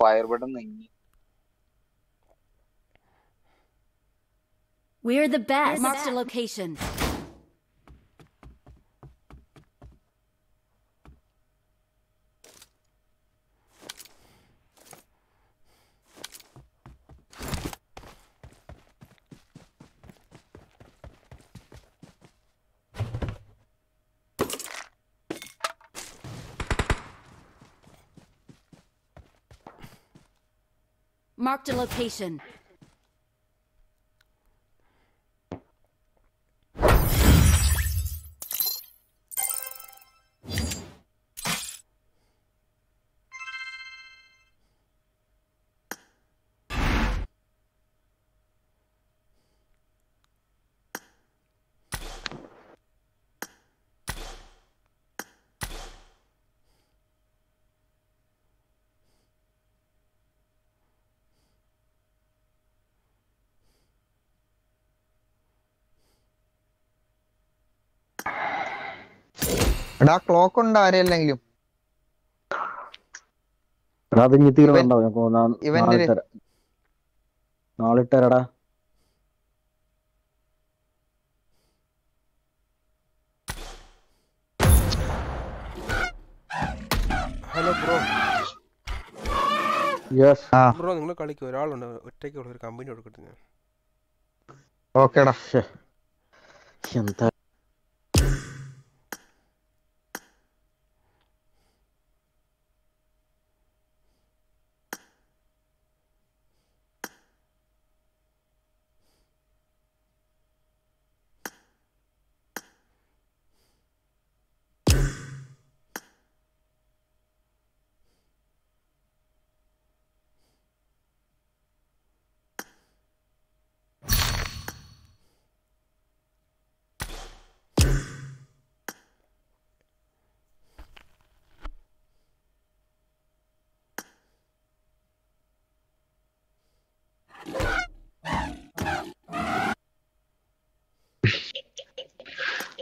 S5: ഫയർ ബട്ടൺ നീങ്ങി.
S3: We're the best. Marked a location. Marked a location.
S1: എടാ ക്ലോക്ക് ഉണ്ട് ആരെയല്ലെങ്കിലും.
S2: അത് ഇനി തീർന്നുണ്ടാവും നാളെ
S4: ഹലോ ബ്രോ
S2: യെസ്
S4: ബ്രോ നിങ്ങൾ കളിക്കും. ഒരാളുണ്ട്. ഒറ്റയ്ക്കുള്ള ഒരു കമ്പനി കൊടുക്കട്ടെ ഞാൻ.
S1: ഓക്കേടാ.
S2: എന്താ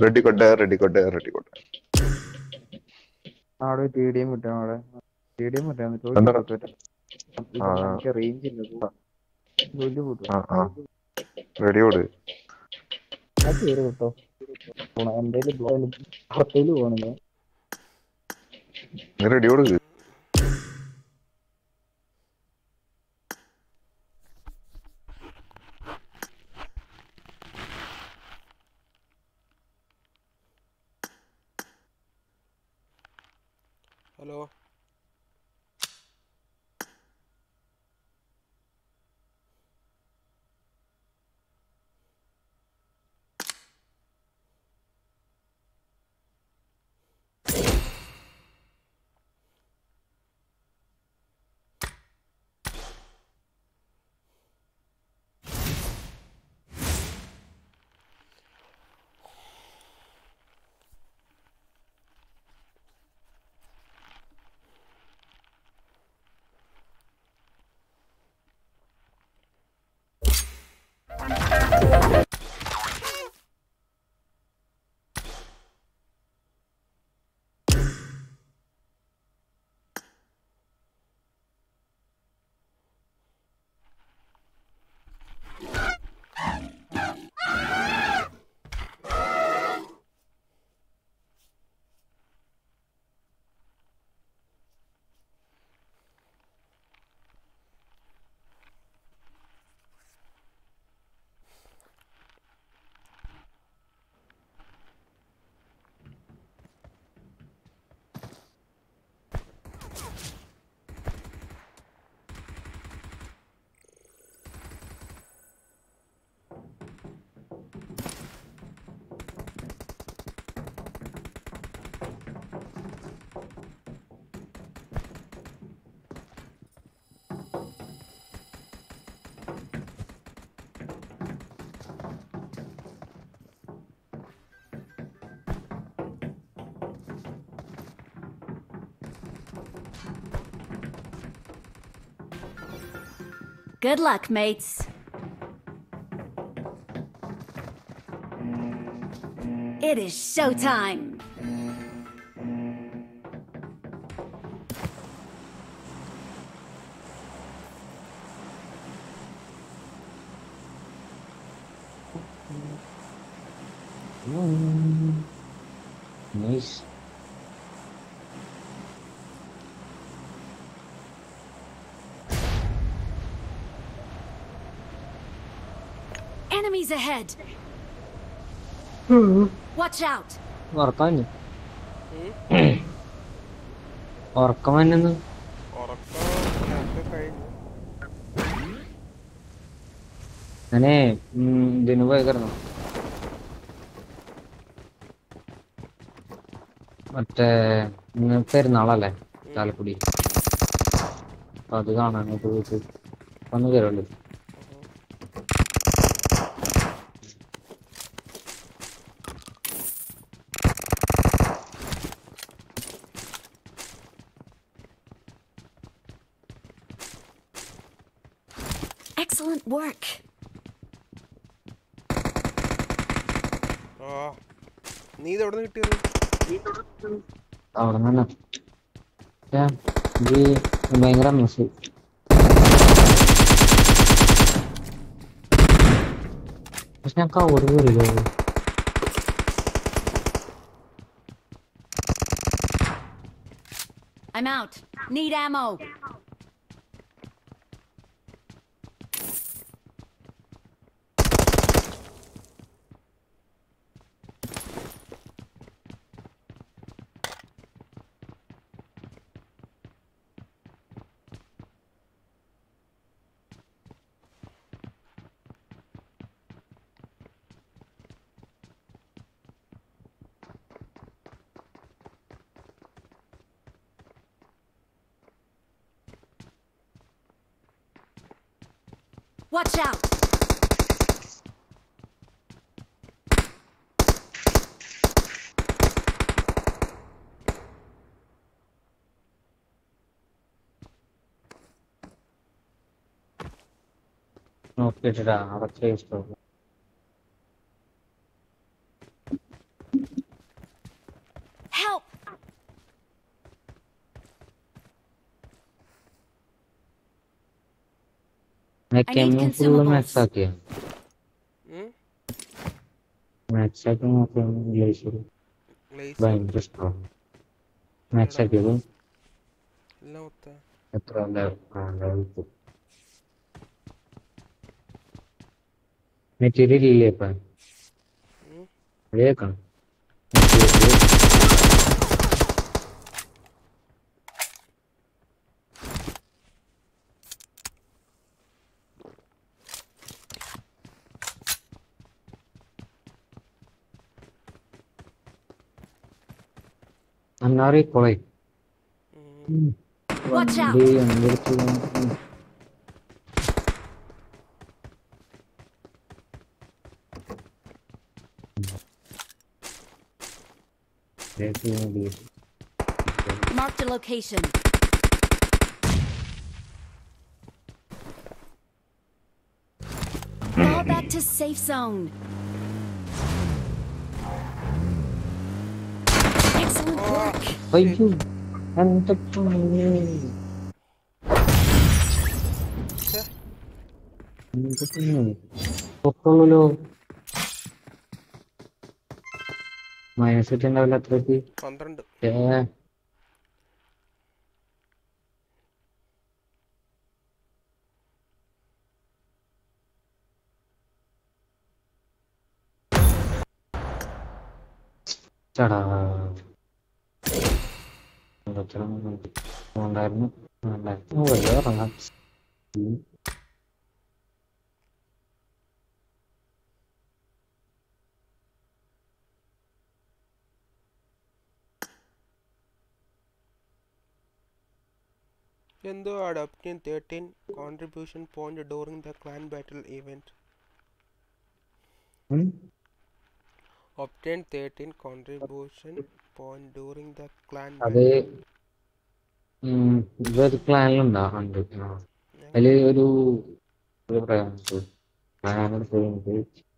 S6: റെഡി റെഡിക്കോട്ടെ റെഡിക്കോട്ടെ. കൊട്ടെ റെഡി കൊട്ടെ
S1: അവിടെ ടി ഡി എം കിട്ടാം അവിടെ ടി ഡി എം
S6: എന്താടാ?
S1: റേഞ്ച് ഇല്ല
S6: റെഡി ഓട്
S1: കിട്ടോ. എന്റെ
S6: റെഡി ഓട്
S3: Good luck, mates. It is showtime! Enemies ahead. Watch out.
S7: ഉറക്കം വന്നു ഉറക്കം വന്നു ഞാനേ ഇതിന് പോയി കിടന്നു. മറ്റേ പെരുന്നാളല്ലേ? ചാലക്കുടി. അത് കാണാനായിട്ട് പോയിട്ട് വന്ന് കയറുള്ളൂ
S3: work.
S4: ആ നീ ഇത് എവിടെ നിന്ന് കിട്ടിയത്
S7: അവിടെ നിന്ന് ഇത് ഭയങ്കര മിസ് പക്ഷെ ഞാൻ കവർ കയറില്ലോ
S3: I'm out. Need ammo. Watch out!
S7: No, get. I'll
S3: change the
S7: മെക്കാനിക്കും full
S3: consumables.
S7: Max ആക്കിയ
S4: ഉം?
S7: മാക്സ് ആക്കി നോക്കിയാൽ ഗ്ലേഷ്യർ
S4: ലേസ്
S7: ഭയങ്കര ഇഷ്ടമാണ് മാക്സ് ആക്കിയത്
S4: എല്ലാം ഒത്ത
S7: എത്ര ലെവൽ മെറ്റീരിയൽ ഇല്ലേ ഇപ്പൊ
S4: ഉം.
S3: Mark கொலை a location. Fall back to safe zone. Excellent work.
S7: അയ്യോ എന്താ പണി? എന്താ പണി? പൊക്കമുള്ളല്ലോ മൈനസ് ഇട്ടുണ്ടാവില്ല അത്രയ്ക്ക്
S4: പന്ത്രണ്ട്
S7: ഏ ഉണ്ടായിരുന്നു ഉണ്ടായിരുന്നു വെറുതെ ഇറങ്ങാം ഉം.
S4: എന്തോ adopting thirteen contribution point during the clan battle event
S7: ഉം.
S4: Obtain thirteen contribution point during the clan
S7: അത് ഉം, ക്ലാനിൽ പ്ലാനിലുണ്ടോ ഉണ്ട്. അതിൽ ഒരു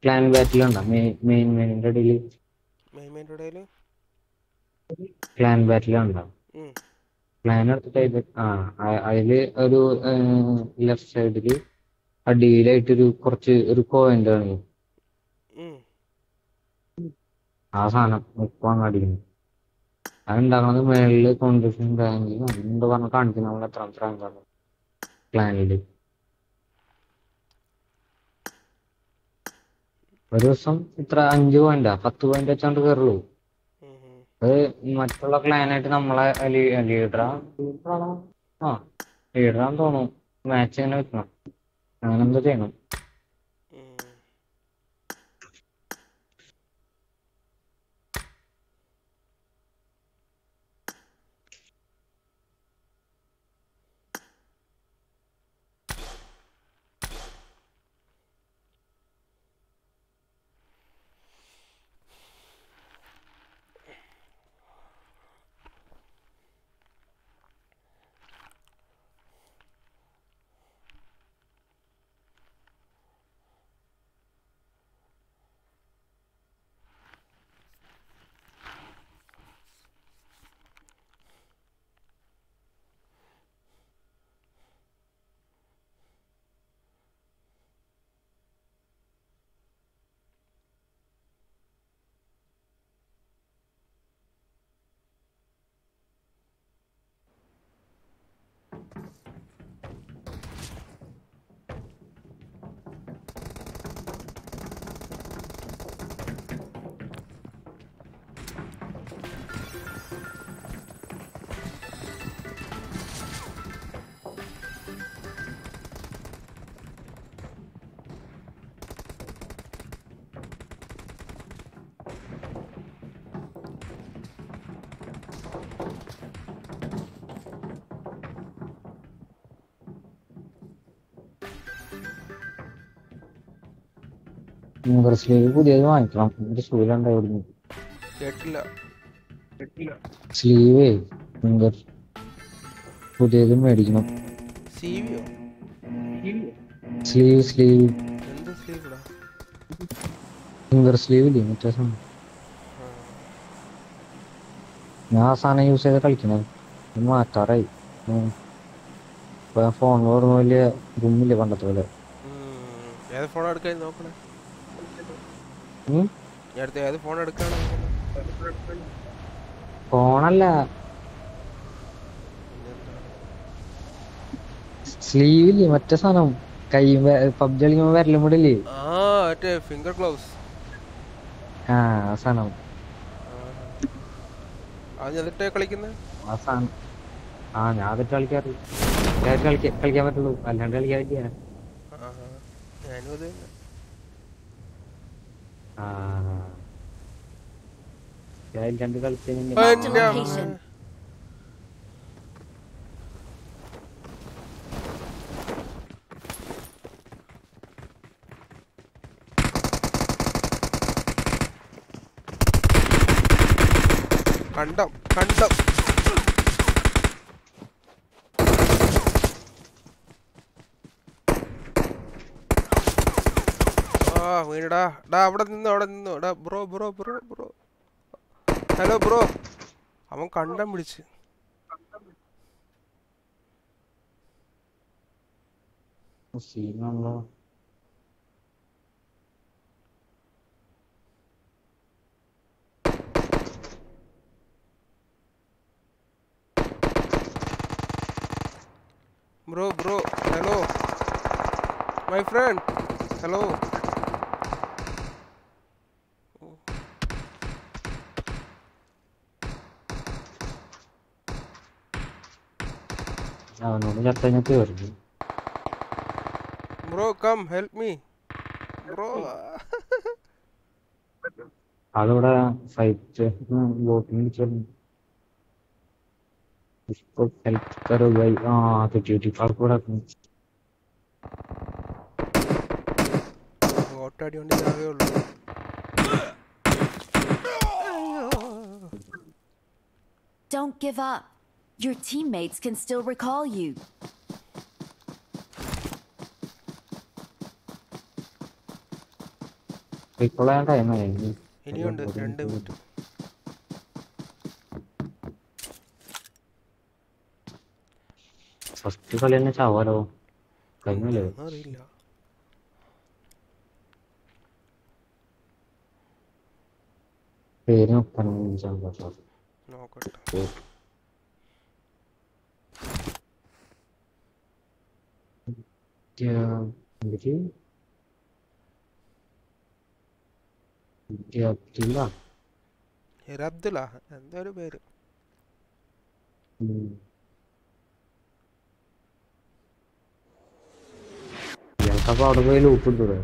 S7: ക്ലാൻ ബാറ്റിലുണ്ടോ മെയിൻ മെയിൻ മെയിന്റെ ഇടയിൽ
S4: മെയിൻ മെയിന്റെ ഇടയിൽ
S7: ക്ലാൻ ബാറ്റിലുണ്ടോ
S4: ഉം.
S7: ക്ലാൻ എടുത്തിട്ട് ആ അതിൽ ഒരു ലെഫ്റ്റ് സൈഡിൽ അടിയിലായിട്ടൊരു കുറച്ച് ഒരു പോയിന്റ് ആണ്. ആ സാധനം മുപ്പാൻ കടിക്കുന്നു അതുണ്ടാക്കണത് മേളിൽ കോൺഗ്രസ് ബാങ്കിലും എന്താ പറഞ്ഞ കാണിക്കുന്നത് നമ്മൾ എത്ര ആണ്? പ്ലാനിൽ ഒരു ദിവസം ഇത്ര അഞ്ച് പോയിന്റാ പത്ത് പോയിന്റ് വെച്ചാണ്ട് കയറുള്ളൂ. അത് മറ്റുള്ള ക്ലാനായിട്ട് നമ്മളെ ലീഡറാ ലീഡറാണോ ആ ലീഡറാന്ന് തോന്നുന്നു. മാച്ച് തന്നെ വെക്കണം. അങ്ങനെ എന്തോ ചെയ്യണം? സ്ലീവ് പുതിയത് വാങ്ങിക്കണം. ഇവിടുന്ന്
S4: കേട്ടില്ല.
S7: സ്ലീവേ ഫിംഗർ പുതിയത് മേടിക്കണം. സ്ലീവ് സ്ലീവ് ഫിംഗർ സ്ലീവ് ഇല്ലേ? മറ്റേ സാധനം. ഞാൻ ആ സാധനം യൂസ് ചെയ്ത് കളിക്കണേ. മാറ്റാറായി. ഫോണിൽ ഓർമ്മ വലിയ ഗുമ്മില്ല പണ്ടത്തെ പോലെ.
S4: ഏത് ഫോൺ എടുക്കാൻ നോക്കണേ
S7: ഉം?
S4: ഞാൻ അടുത്ത് ഏത് ഫോൺ എടുക്കാണ്?
S7: ഫോണല്ല. സ്ലീവ് ഇല്ലേ മറ്റേ സാധനം. കൈ പബ്ജി കളിക്കുമ്പോ വരലും കൂടെ ഇല്ലേ
S4: ഫിംഗർ ഗ്ലൗസ്
S7: ആ ആ സാധനം. ആ ഞാൻ അതിട്ട് കളിക്കാറ്. ഇതായിട്ട് കളിക്കാൻ കളിക്കാൻ പറ്റുള്ളൂ. അല്ലാണ്ട് കളിക്കാൻ പറ്റിയ
S4: ഞാനും അത് തന്നെ.
S7: ഇല്ലാണ്ട് കളിച്ചു.
S4: കണ്ടം കണ്ടം. വീണടാ. ഡാ അവിടെ നിന്നു അവിടെ നിന്നു. ഡാ bro bro bro bro. Hello bro. അവൻ കണ്ടം പിടിച്ച്.
S7: സീനാണല്ലോ
S4: ബ്രോ ബ്രോ. అవును ఎంత చెప్పేవారు bro
S7: come help me bro
S4: అది కూడా ఫైట్ చేస్తున్నాం ఓపెనింగ్
S7: చేయండి इसको हेल्प करो भाई हाँ तो ड्यूटी फार पूरा वाटर
S4: ड्यूटी जा गए लोग
S3: Don't give up. Your teammates can still recall you.
S4: ഇനിയുണ്ട് രണ്ട് മിനിറ്റ്
S7: ഫസ്റ്റ് കളി തന്നെ ചാവാലോ? കഴിഞ്ഞില്ലേ?
S4: അറിയില്ല.
S7: പേര്
S4: നോക്കട്ടെ.
S7: എന്തൊക്കെ? അബ്ദുള്ള.
S4: ഒരു അബ്ദുള്ള. എന്താ ഒരു പേര്.
S7: ഇയാൾക്കപ്പോ അവിടെ പോയി ലൂപ്പ് ഇട്ടൂടെ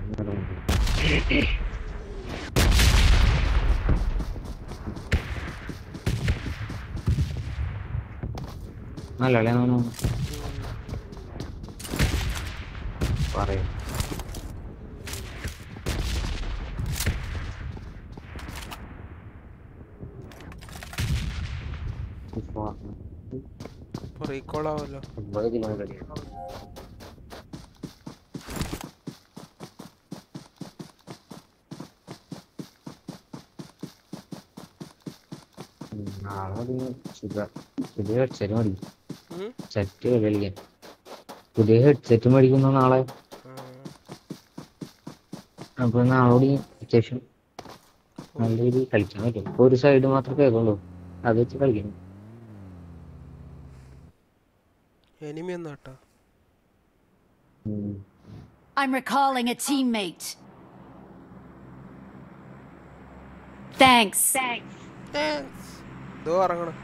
S7: നല്ലല്ലേ പറയാം.
S4: റീകോൾ ആവല്ലോ.
S7: പുതിയ ഹെഡ്സെറ്റ് മേടിക്കും പുതിയ ഹെഡ്സെറ്റ് മേടിക്കുന്ന നാളെ. അപ്പൊ നാളോട് അത്യാവശ്യം നല്ല രീതിയിൽ കളിക്കാൻ പറ്റും ഇപ്പൊ ഒരു സൈഡ് മാത്രമേ കേൾക്കുള്ളൂ അത് വെച്ച് കളിക്കണം
S4: എനിമി എന്നാ കേട്ടാ
S7: ഉം.
S3: I'm recalling a teammate. Thanks. Thanks. Thanks.
S4: ഇതോ ഇറങ്ങണം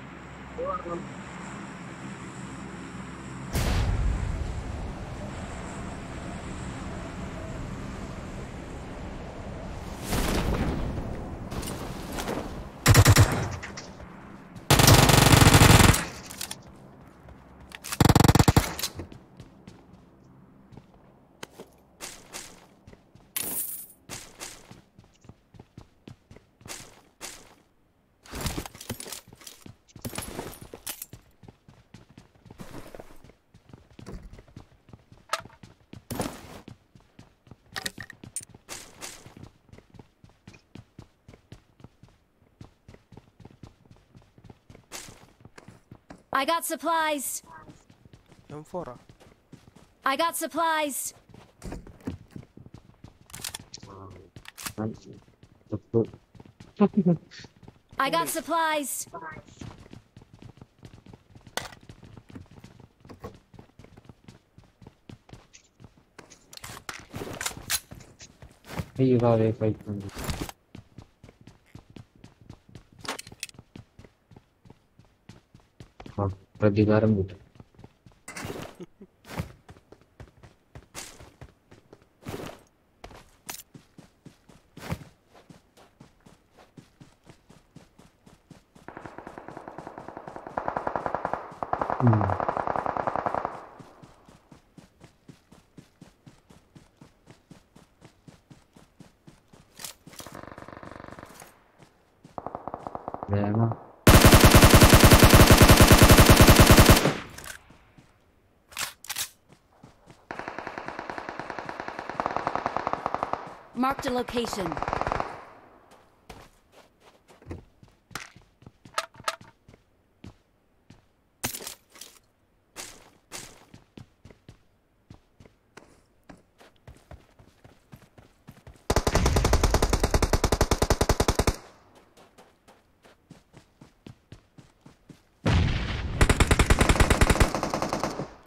S3: I got supplies.
S4: Amphora.
S3: I got supplies. I got supplies.
S7: Hey, you got a fight from me. lebih bareng gitu.
S3: Marked a location.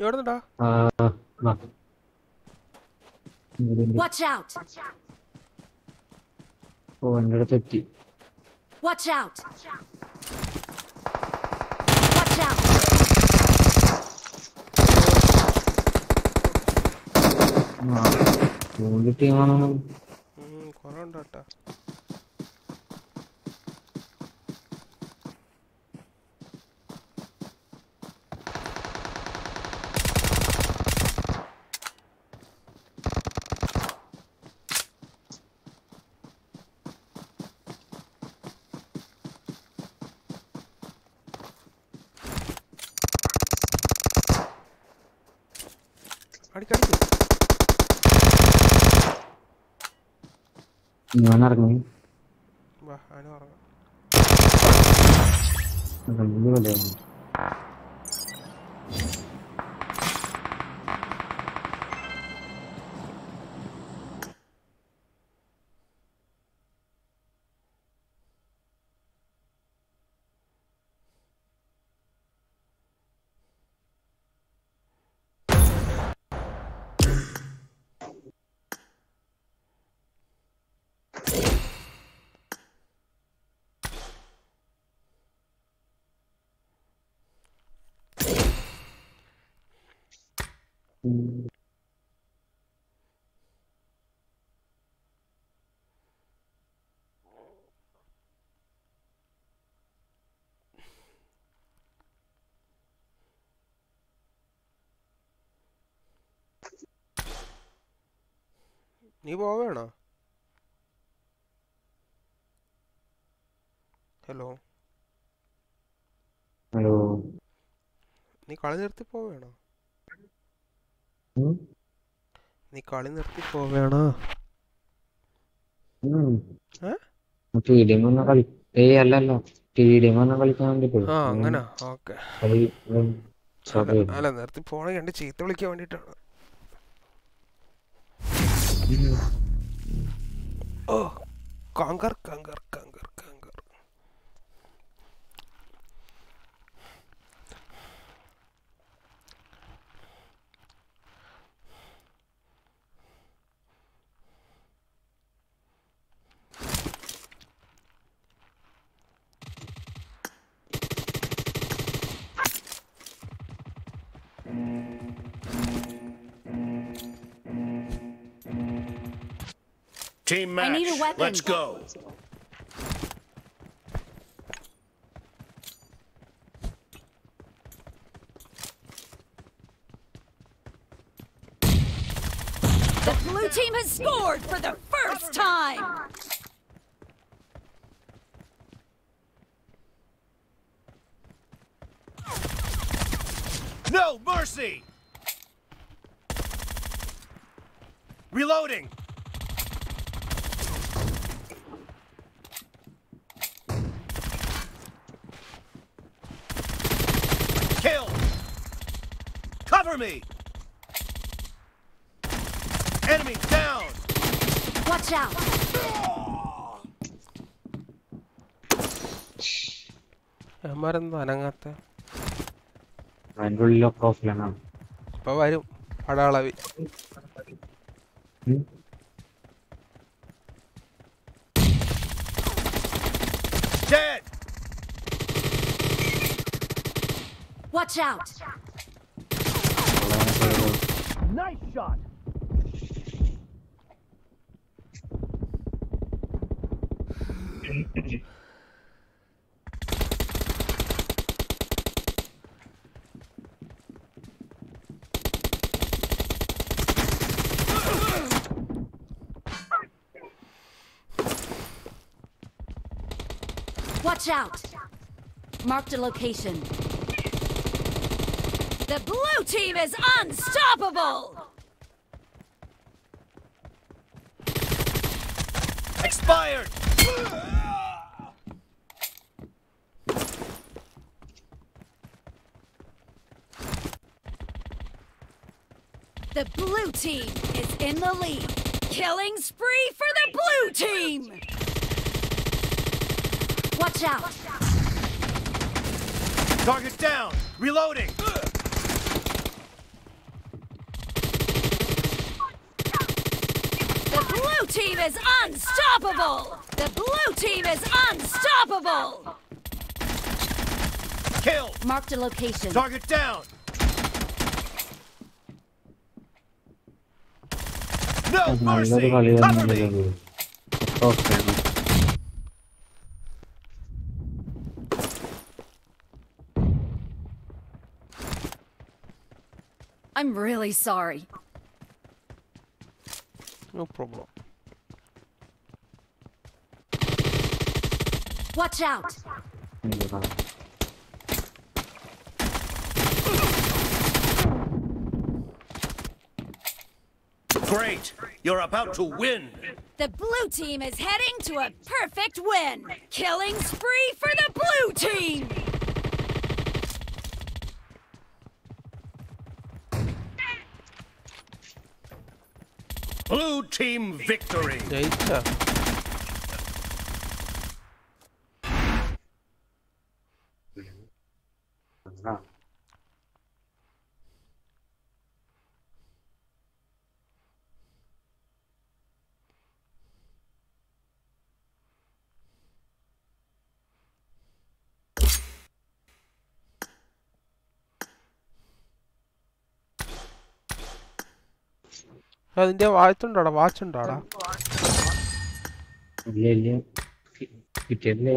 S4: എവിടെ നിന്നാ
S7: ആ, വാ. ഇതിന്റെ-
S3: Watch out.
S7: ഓ എന്റെ അടുത്ത് എത്തി
S3: Watch out. Watch out.
S7: ആ, മൂന്ന് ടീമാണെന്ന്
S4: കൊറേ ഉണ്ട് കേട്ടാ അടിക്കടിക്ക്
S7: ഞാൻ ഇറങ്ങി
S4: വാ അവന് ഉറങ്ങാം നീ പോവേണോ? ഹലോ?
S7: ഹലോ?
S4: നീ കളി നിർത്തി പോവേണോ. നീ കളി നിർത്തി പോവേണോ?
S7: അല്ല
S4: നിർത്തി പോണെങ്കിൽ ചീത്ത വിളിക്കാൻ വേണ്ടിട്ടാണ് oh kanker kanker.
S8: Team
S3: I
S8: match.
S3: need a weapon.
S8: Let's go.
S3: The blue team has scored for the first time.
S8: No mercy. Reloading. Cover me. Enemy down.
S3: Watch out.
S4: അവന്മാരെന്താ അനങ്ങാത്ത
S7: അതിന്റെ ഉള്ളിലൊക്കെ ഓഫ്ലൈൻ ആണ്
S4: ഇപ്പൊ വരും പടാളവി
S7: ഉം.
S8: Dead.
S3: Watch out.
S8: Nice shot.
S3: Watch out. Marked a location. The blue team is unstoppable.
S8: Expired.
S3: The blue team is in the lead. Killing spree for the blue team. Watch out.
S8: Target down. Reloading.
S3: The blue team is unstoppable! The blue team is unstoppable!
S8: Kill!
S3: Marked a location.
S8: Target down! No mercy! Cover me!
S7: Okay.
S3: I'm really sorry.
S4: No problem.
S3: Watch out!
S8: Great! You're about to win!
S3: The blue team is heading to a perfect win! Killing spree for the blue team!
S8: Blue team victory!
S4: അതിന്റെ വാച്ചുണ്ടോടാ? Watch ഉണ്ടോടാ
S7: ഇല്ല ഇല്ല. കി- കിട്ടിയിട്ടില്ല.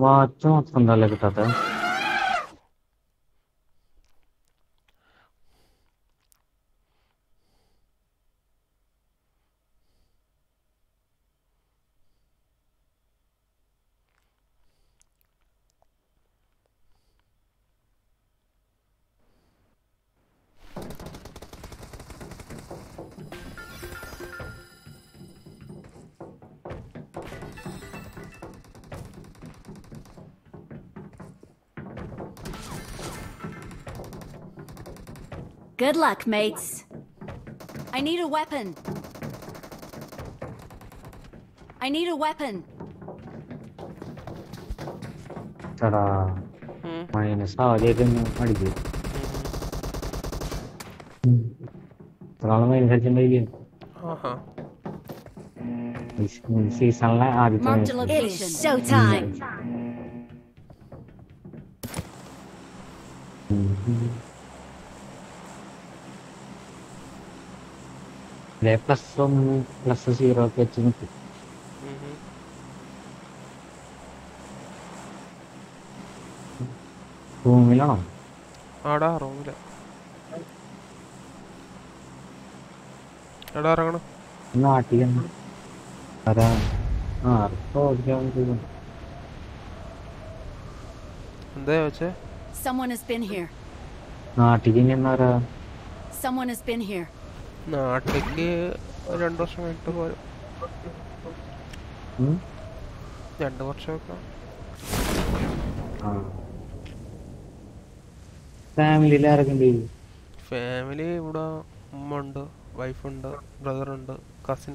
S7: Watch മാത്രം എന്തായാലും കിട്ടാത്ത
S3: Good luck, mates. I need a weapon. I need a weapon.
S7: ತಡ minus ಹೌದು
S4: ಮಾಡಿದ್ವಿ
S7: ತಡ ಮೈನಸ್
S3: ಹಚ್ಚಿ ಮೈಗೆ
S7: season
S3: Aditya It's showtime. Showtime.
S7: Plus ഒന്ന് പ്ലസ് സീറോ ഒക്കെ വെച്ച് നിൽക്കും റൂമിലാണോ
S4: ആടാ റൂമിൽ എടാ ഇറങ്ങണം
S7: നാട്ടിൽ അതാ ആ ഓടിക്കാൻ
S4: എന്താ ചോദിച്ചേ?
S3: Someone has been here.
S7: നാട്ടിൽ ഇനി എന്നാ പറയാ
S3: Someone has been here.
S4: നാട്ടിലേക്ക് രണ്ടു വർഷം കഴിഞ്ഞിട്ട് പോരും? രണ്ടു വർഷമൊക്കെ.
S7: ആ. ഫാമിലിയിൽ ആരൊക്കെ ഉണ്ട്
S4: ഫാമിലി ഇവിടെ ഉമ്മ ഉണ്ട് വൈഫുണ്ട് ബ്രദറുണ്ട്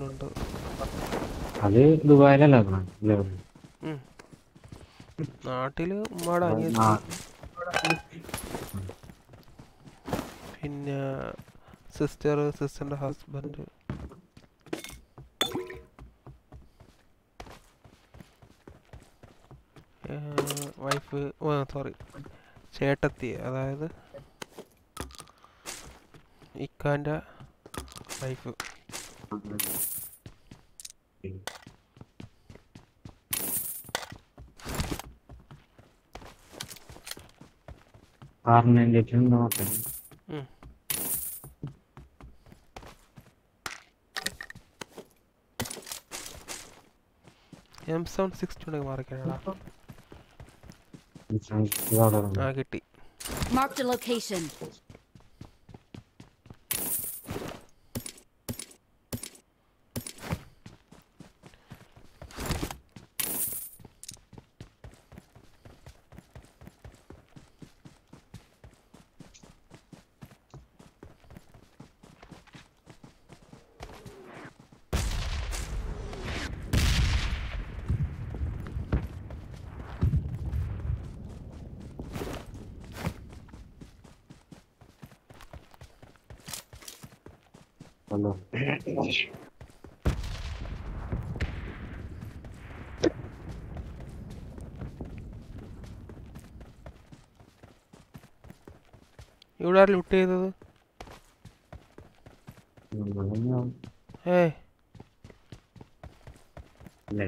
S4: ഉണ്ട്
S7: അത് ദുബായിലല്ല അല്ലേ?
S4: നാട്ടിൽ ഉമ്മയുടെ
S7: അനിയൻ
S4: പിന്നെ സിസ്റ്റർ സിസ്റ്ററിന്റെ ഹസ്ബൻഡ് വൈഫ് സോറി ചേട്ടത്തി അതായത് ഇക്കാന്റെ വൈഫ്
S7: കാറിനെ നോക്കാം
S4: എം സെവൻ സിക്സ് ടു മാറിക്കണടാ ആ കിട്ടി.
S3: Marked a
S7: ഹലോ
S4: ഇവിടെ ലൂട്ട് ചെയ്തത് ഏ
S7: അല്ലേ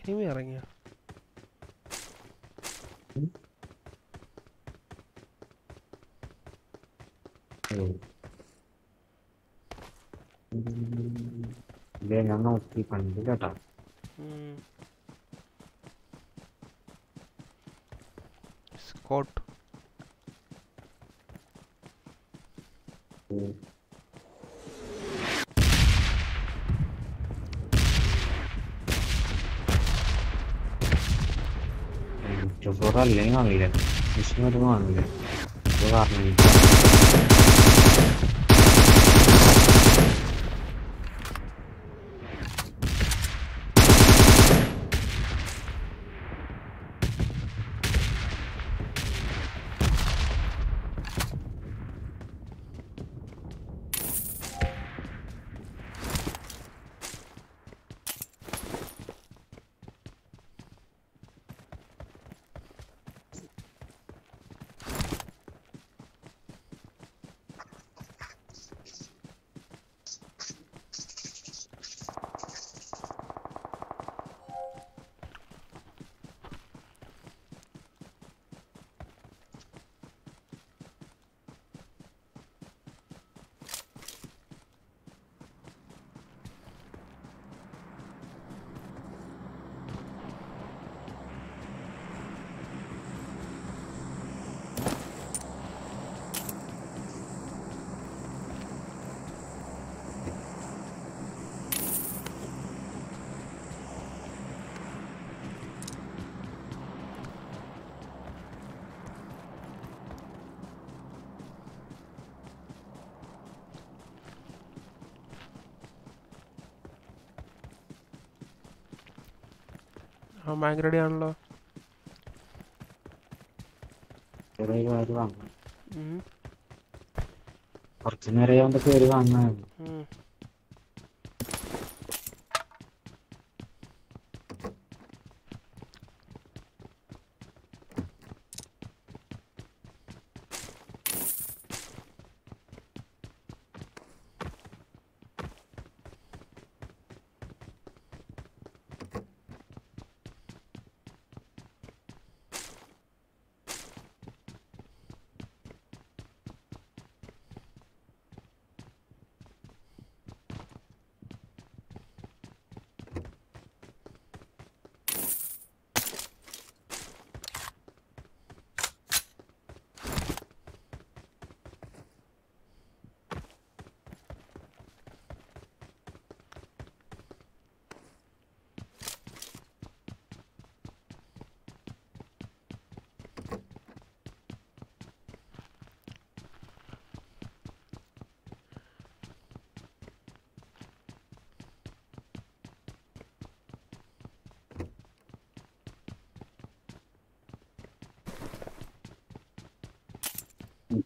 S4: എനിമി ഇറങ്ങിയ
S7: ഇല്ലേ ഞാൻ നോക്കി കണ്ടില്ല കേട്ടോ
S4: സ്കോട്ട്
S7: ചോറ് അല്ലെങ്കിൽ കാണില്ല മിഷൻ ഒരു കാണില്ല അത് കാരണം
S4: ആ അടിയാണല്ലോ.
S7: കുറച്ച് നേരം വാങ്ങായിരുന്നു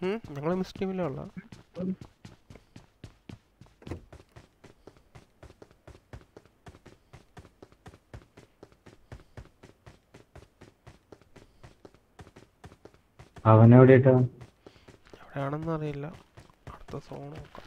S4: ഉം, ഞങ്ങൾ മിസ് ടീമിലുള്ള അടുത്ത സോൺ നോക്കാം.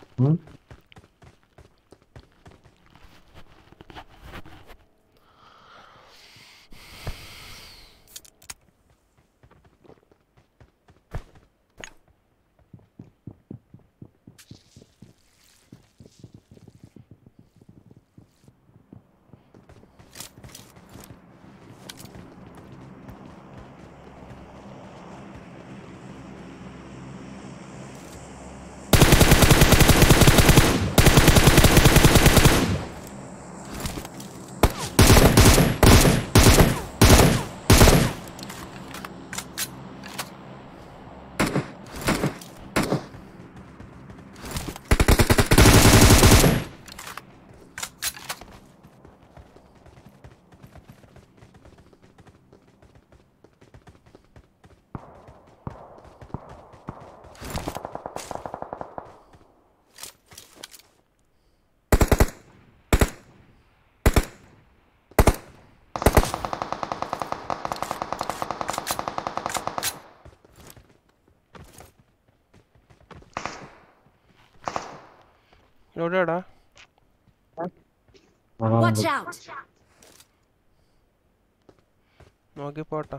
S7: ഉം?
S4: എവിടെയാടാ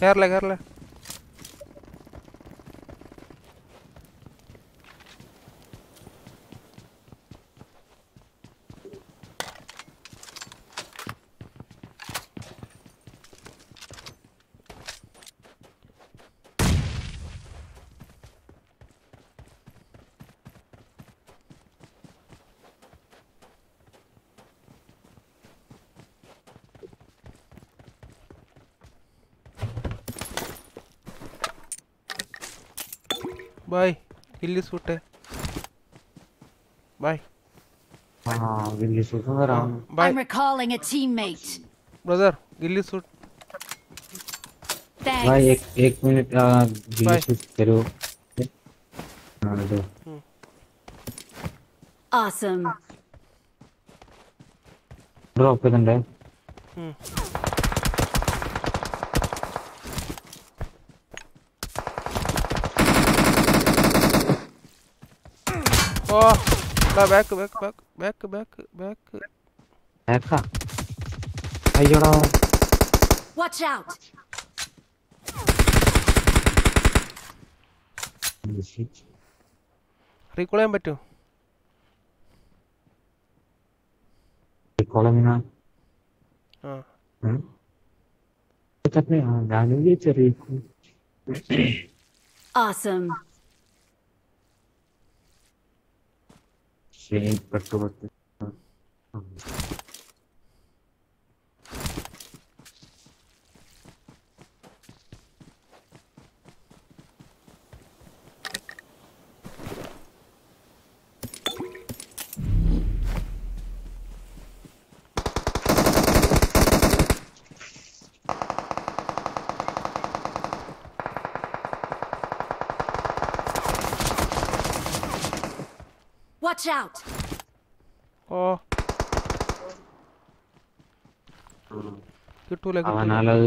S4: घेर ले घेर ले ಇಲ್ಲಿ
S7: ಸೂಟೆ ಬಾಯ್ ಇಲ್ಲಿ ಸೂಟಂದ್ರ
S4: boy
S3: I'm recalling a teammate
S4: brother ಇಲ್ಲಿ
S3: ಸೂಟ್
S7: ಬಾಯ್ एक एक मिनट गिल्ली शूट करो हां दो
S3: awesome
S7: ड्रॉप कर
S4: दें Back back back back back back
S7: ഏക്കാ അയ്യോടാ
S3: Watch out!
S4: റീകോൾ ചെയ്യാൻ പറ്റുമോ
S7: കോളമിന
S4: ആ
S7: തന്നെ ആ ഞാനും ചെറിയ
S3: Awesome.
S7: ശരി പെട്ടു പെട്ടു
S3: Watch out!
S4: ഓ കിട്ടൂല കിട്ടൂല
S7: അവനാലത്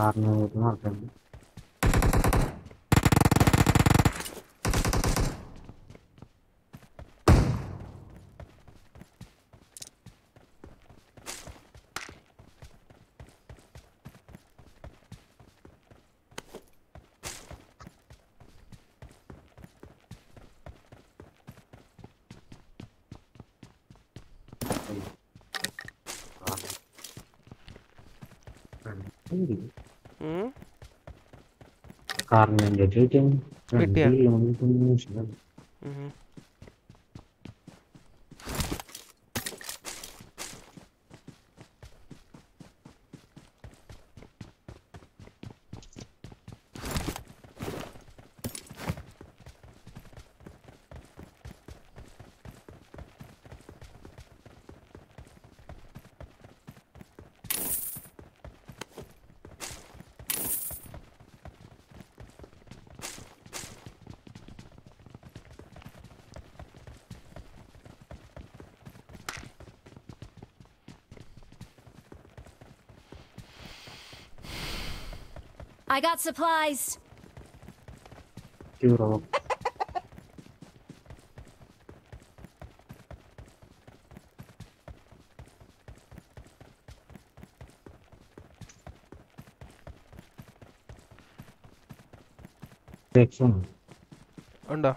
S4: 啊，没
S7: 有，没有。കാർമേൻ്റെ
S4: ആയിട്ട്
S3: I got supplies.
S7: Curug. Jackson.
S4: ഉണ്ടോ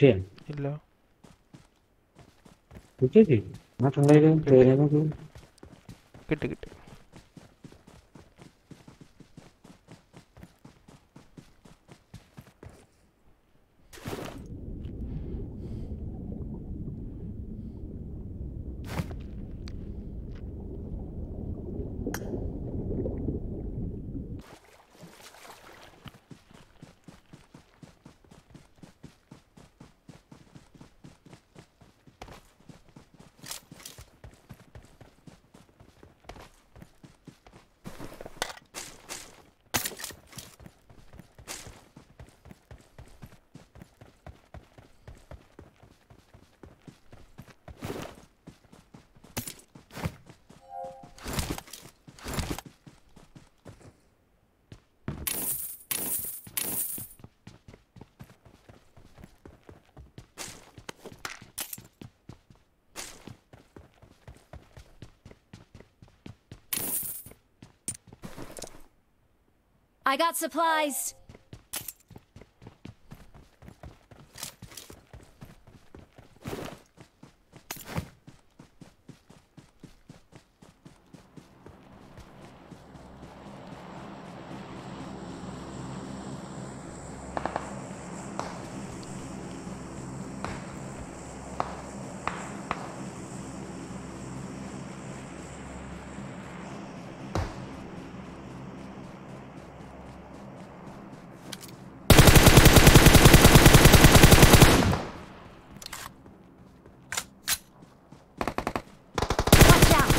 S7: Dia. ठीक है जी। मैं तुम्हें ले
S4: रहा हूँ
S3: I got supplies. Watch out.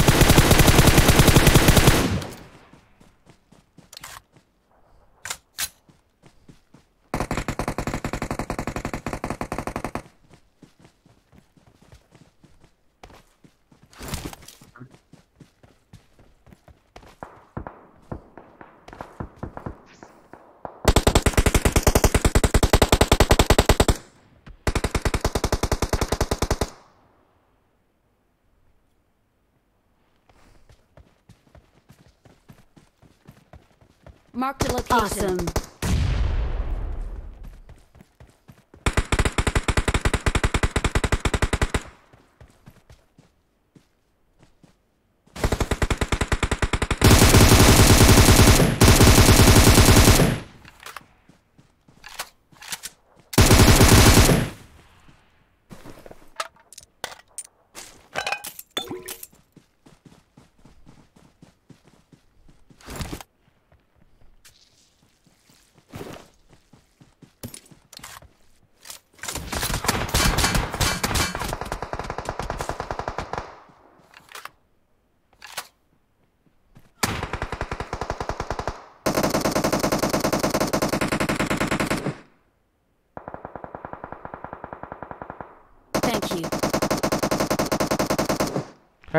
S3: Marked a location. Awesome.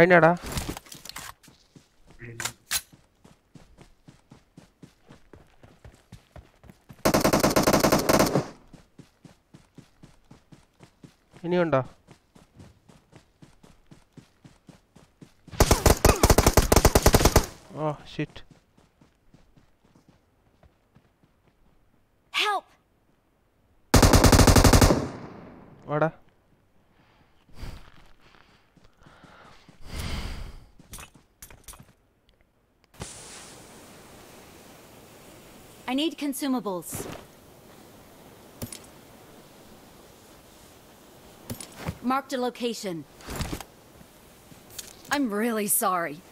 S4: കഴിഞ്ഞാടാ. ഇനിയുണ്ടോ? ഓ
S3: shit need consumables. Marked a location. I'm really sorry.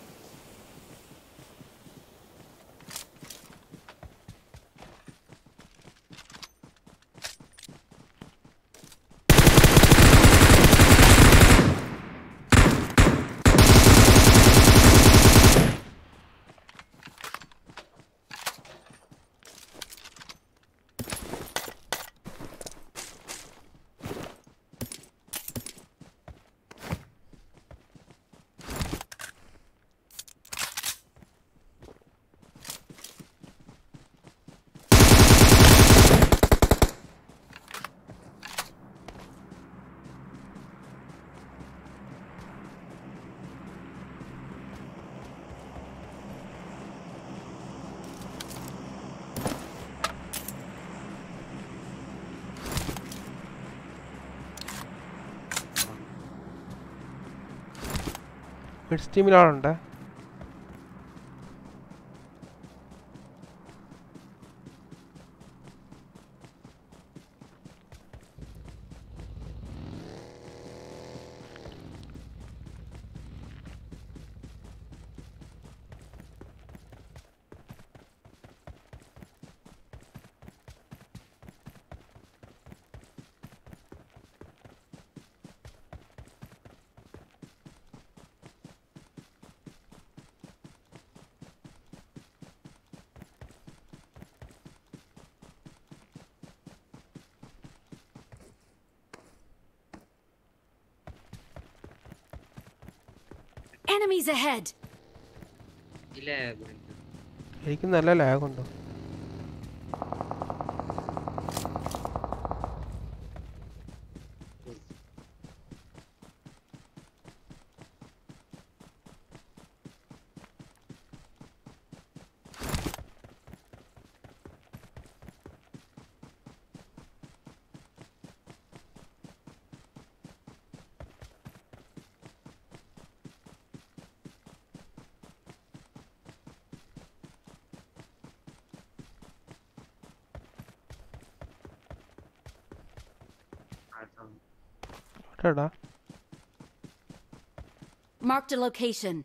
S4: Mids ടീമിലാളുണ്ട്
S3: Enemies ahead!
S4: എനിക്ക് നല്ല ലാഗ് എവിടെടാ
S3: Marked a location.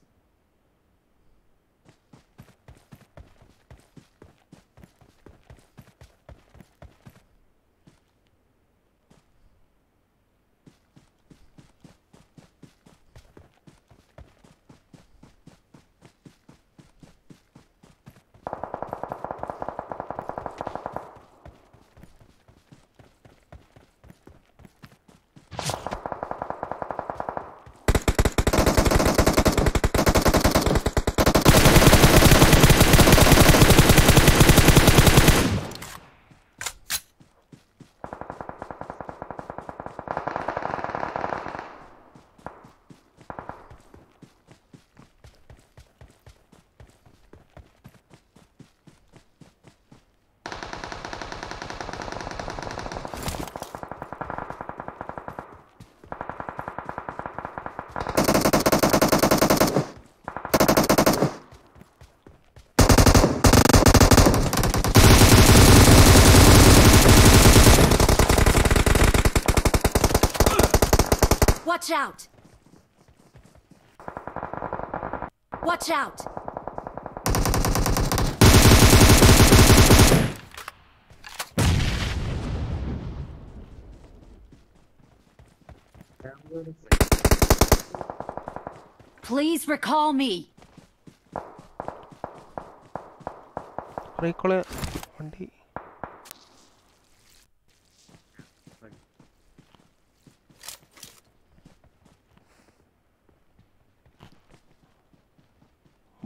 S3: Watch out! Watch out! Please recall me.
S4: Recall it.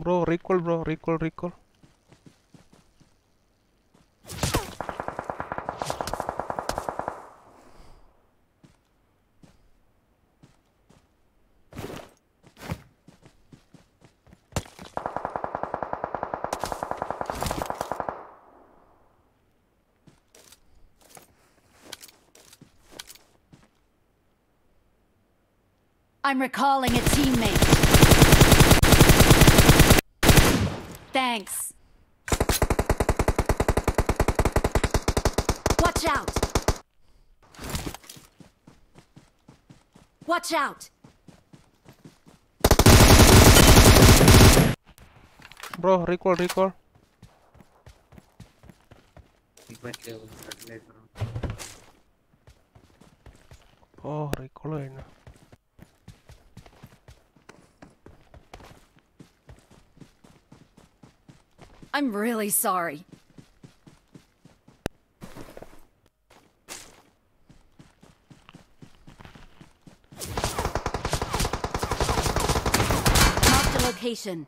S4: bro. Recall, bro. Recall, recall.
S3: I'm recalling a teammate. Thanks. Watch out! Watch out!
S4: Bro, recall, recall. Oh, recall eh, right now.
S3: I'm really sorry. Mark the location.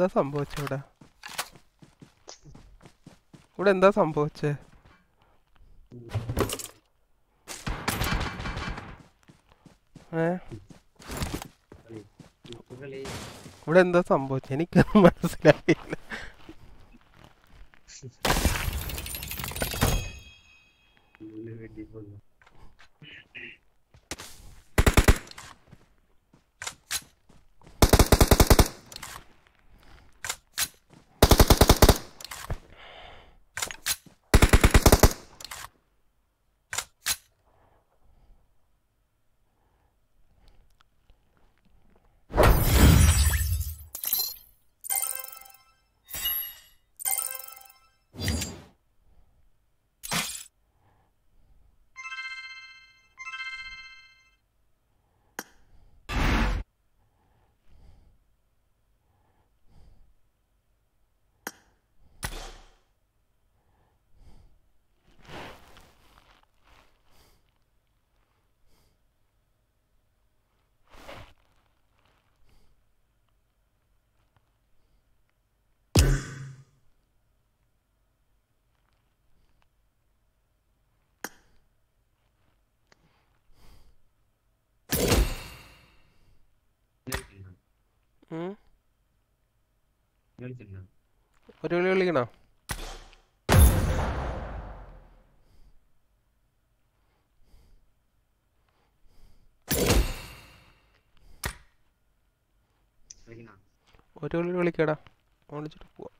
S4: എന്താ സംഭവിച്ചേ ഇവിടെ ഇവിടെ എന്താ സംഭവിച്ചേ? ഏ? ഇവിടെ എന്താ സംഭവിച്ചേ? എനിക്ക് മനസ്സിലായില്ല. ഉം. ഒരു വിളി കളിക്കണോ? ഒരു വിളി കളിക്കടാ. ഓടിച്ചിട്ട് പോവാം.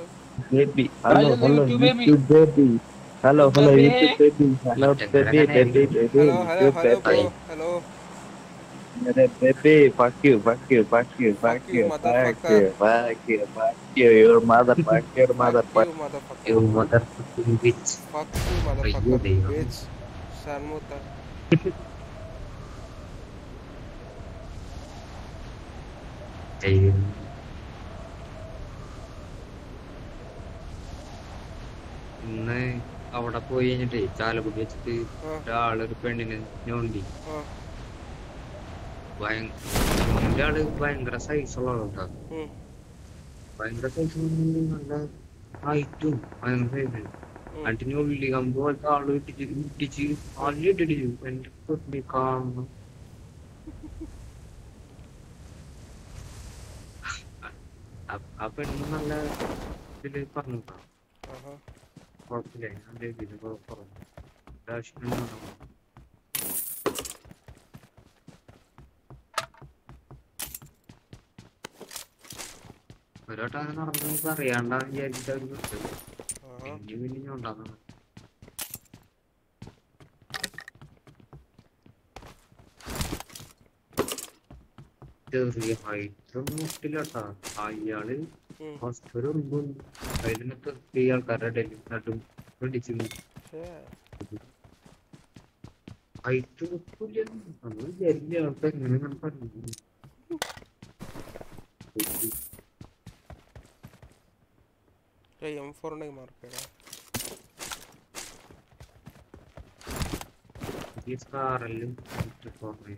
S7: baby. Hello, hello, YouTube baby. Hello, hello, YouTube baby. Hello, baby, baby, baby.
S4: Hello, hello,
S7: hello,
S4: hello. मेरे
S7: baby fuck you fuck you fuck you fuck
S4: you
S7: fuck you fuck you fuck you your mother fuck your mother fuck
S4: you mother
S7: fuck you bitch
S4: fuck you motherfucker bitch शर्मोता
S7: Damn. ഇന്ന് അവിടെ പോയി കഴിഞ്ഞിട്ടേ ചാലക്കുടി വെച്ചിട്ട്. ഒരാളൊരു പെണ്ണിനെ ഞോണ്ടി. ഭയങ്കര ആൾ ഭയങ്കര സൈസുള്ള ആളാ
S4: ഉം.
S7: ഭയങ്കര സൈസ് നല്ല ഹൈറ്റും ഭയങ്കര സൈസ്. അതിന് ഉള്ളി കമ്പ് പോലത്തെ ആൾ ഇട്ടിച്ച് ഇട്ടിച്ച് അല്ലി ഇട്ടിടിച്ചു എന്റെ പൊട്ടി കാണണം. ആ പെണ്ണ് നല്ല ഇതിൽ പറഞ്ഞു കുഴപ്പമില്ല. അതിന്റെ ഇതിൽ പറഞ്ഞു ആവശ്യം ഒരുവട്ടം അങ്ങനെ നടന്നു നമുക്ക് അറിയാണ്ടാന്ന് വിചാരിച്ചിട്ട് അവർ വിട്ടത് പിന്നെ പിന്നെ ഞാൻ ഉണ്ടാകുന്നത് ചെറിയ ഹൈറ്റ് ഒന്നും ഇട്ടില്ല കേട്ടാ
S4: അയാൾ.
S7: ഫസ്റ്റ് ഒരു ഉറുമ്പും അതിനകത്ത് ഈ ആൾക്കാരുടെ ഇടയിൽ നട്ടും പിടിച്ചു
S4: ഛേ.
S7: ഹൈറ്റ് ഒട്ടുമില്ല നമ്മൾ വിചാരിക്കില്ല ആൾക്ക് എങ്ങനെ
S4: എം ഫോർ ഉണ്ടെങ്കിൽ മാർക്ക് ചെയ്യണം
S7: ഈ സ്കാറെല്ലാം പറഞ്ഞു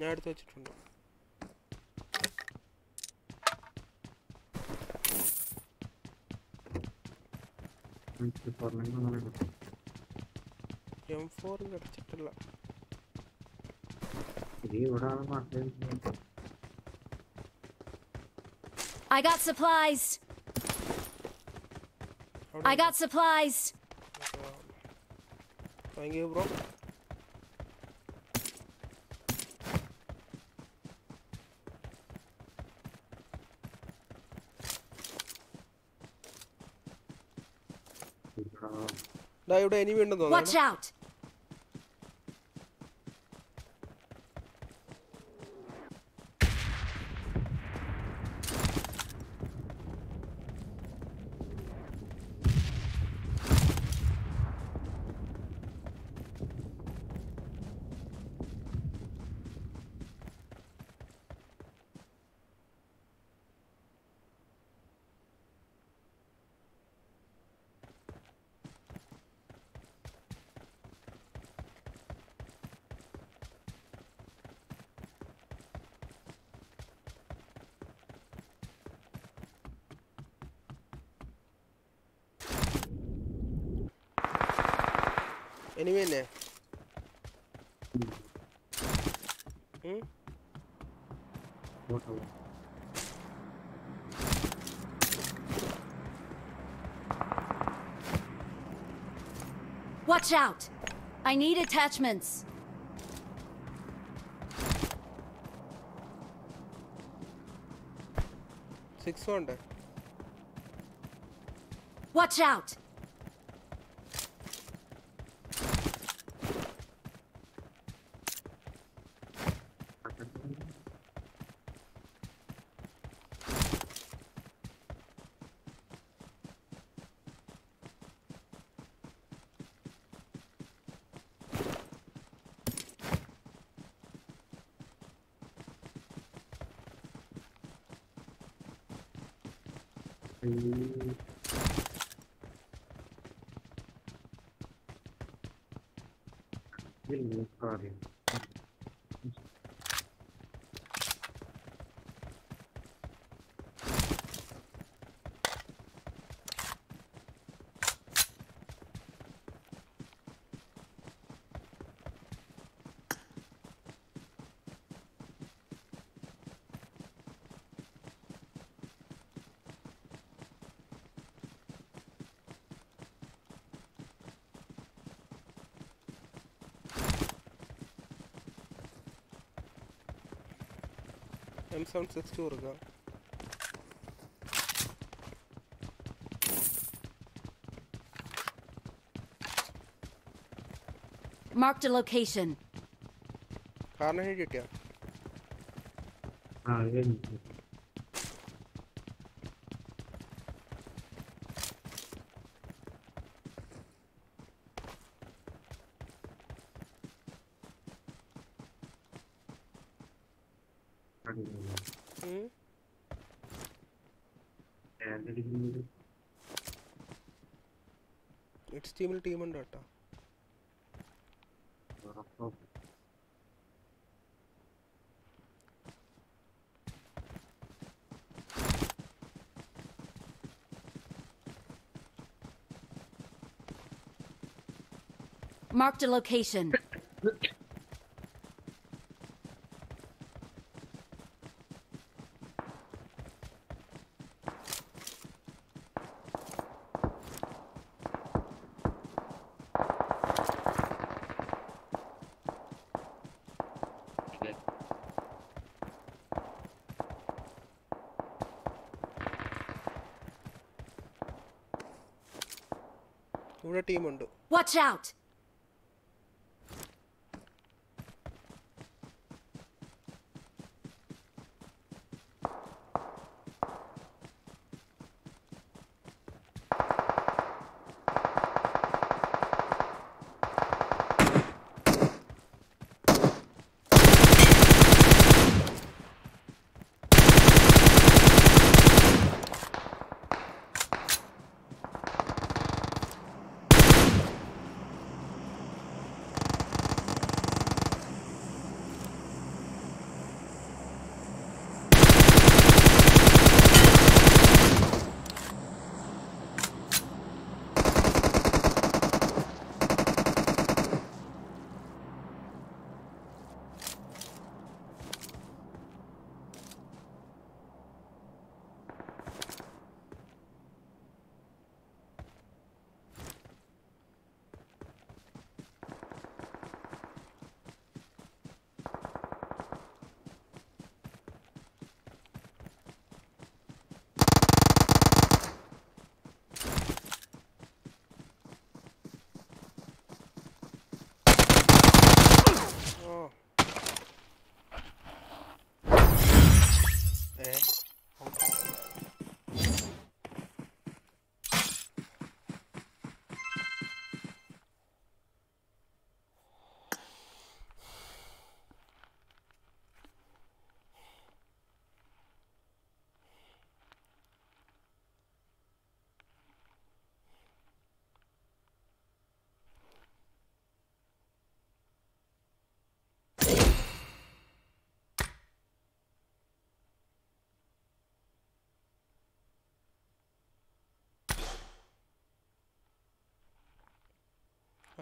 S7: ഞാൻ
S4: എടുത്ത് വെച്ചിട്ടുണ്ട്
S7: എനിക്ക് പറഞ്ഞു അങ്ങനെ.
S4: എം ഫോർ കിടച്ചിട്ടില്ല
S7: ഇത് ഇവിടെ ആള് മാത്രമേ
S3: I got supplies. I got supplies.
S4: Thank you bro
S7: ഇവിടെ
S4: എനിമി ഉണ്ടെന്ന് തോന്നുന്നു Enemy in.
S7: Hmm? What?
S3: Watch out! I need attachments.
S4: Six hundred.
S3: Watch out!
S4: M seven six two കൊടുക്കാം
S3: Marked a location.
S4: കാരണം head കിട്ടിയാ
S7: ആ അത്
S4: ടീമിൽ ടീമുണ്ട് കേട്ടോ
S3: Marked a location.
S4: ടീമുണ്ട്
S3: Watch out!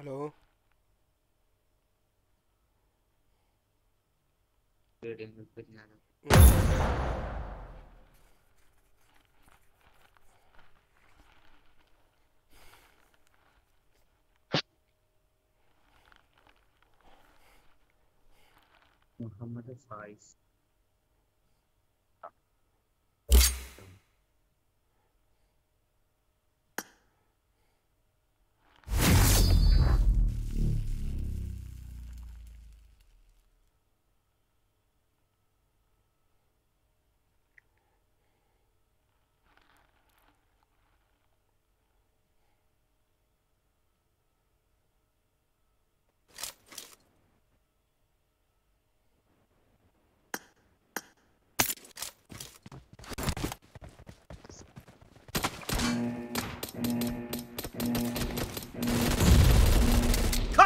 S4: Hello.
S7: Muhammad Faiz.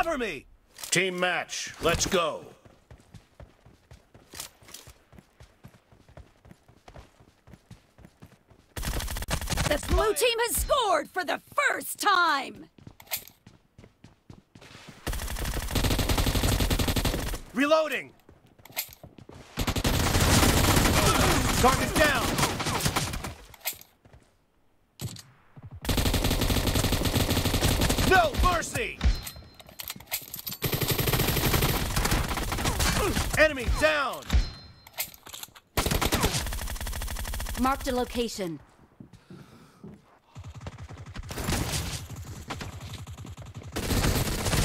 S8: Cover me! Team match. Let's go.
S3: The blue team has scored for the first time!
S8: Reloading! Target down! No mercy! Enemy down!
S3: Marked a location.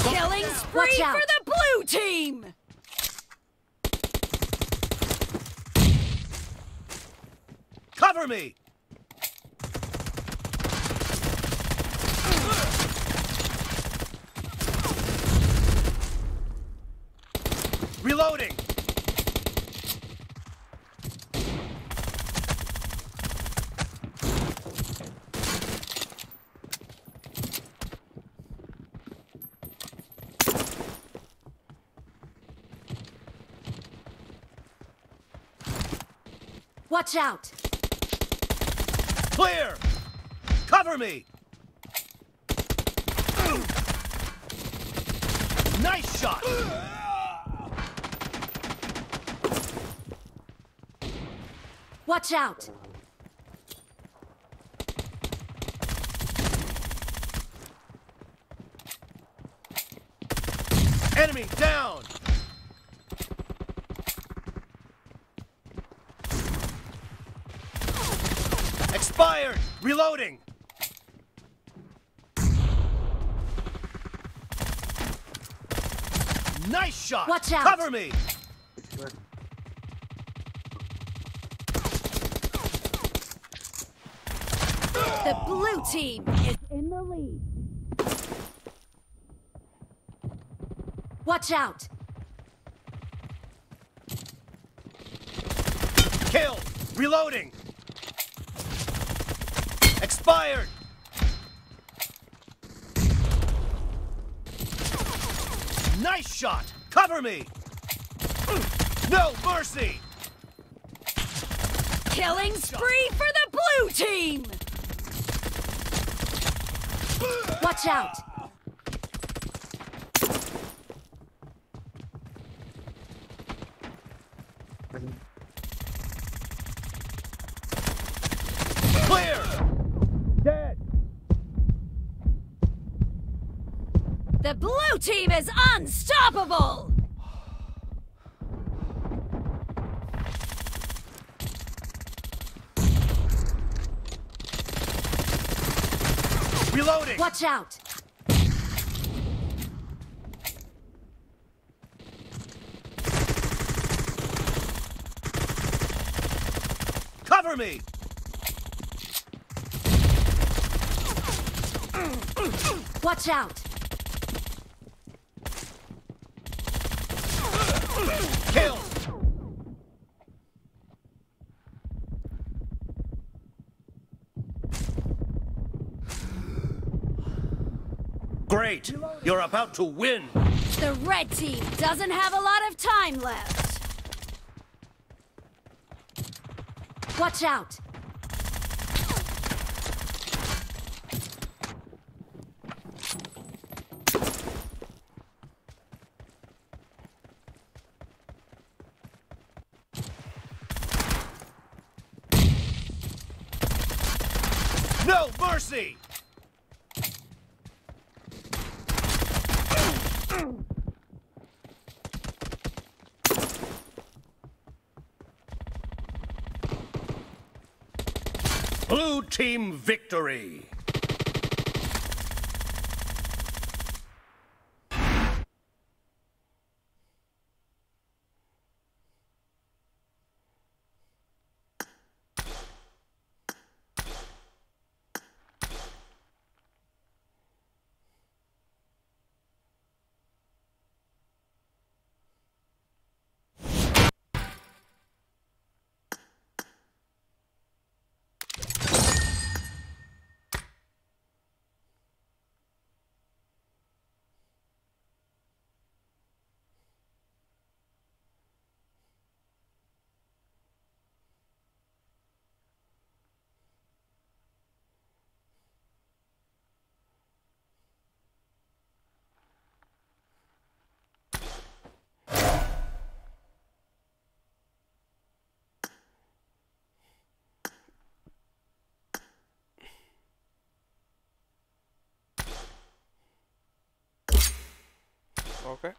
S3: Killing spree
S9: Watch out.
S3: for the blue team!
S8: Cover me! Reloading!
S9: Watch out!
S8: Clear! Cover me! Nice shot!
S9: Watch out!
S8: Enemy down! Expired! Reloading! Nice shot!
S9: Watch out.
S8: Cover me!
S3: Blue team is in the lead.
S9: Watch out!
S8: Kill! Reloading! Expired! Nice shot! Cover me! No mercy!
S3: Killing spree for the blue team!
S9: Watch out!
S8: Clear! Dead!
S3: The blue team is unstoppable!
S8: Reloading!
S9: Watch out!
S8: Cover me!
S9: Watch out!
S8: Kill! You're about to win!
S3: The red team doesn't have a lot of time left.
S9: Watch out!
S4: Okay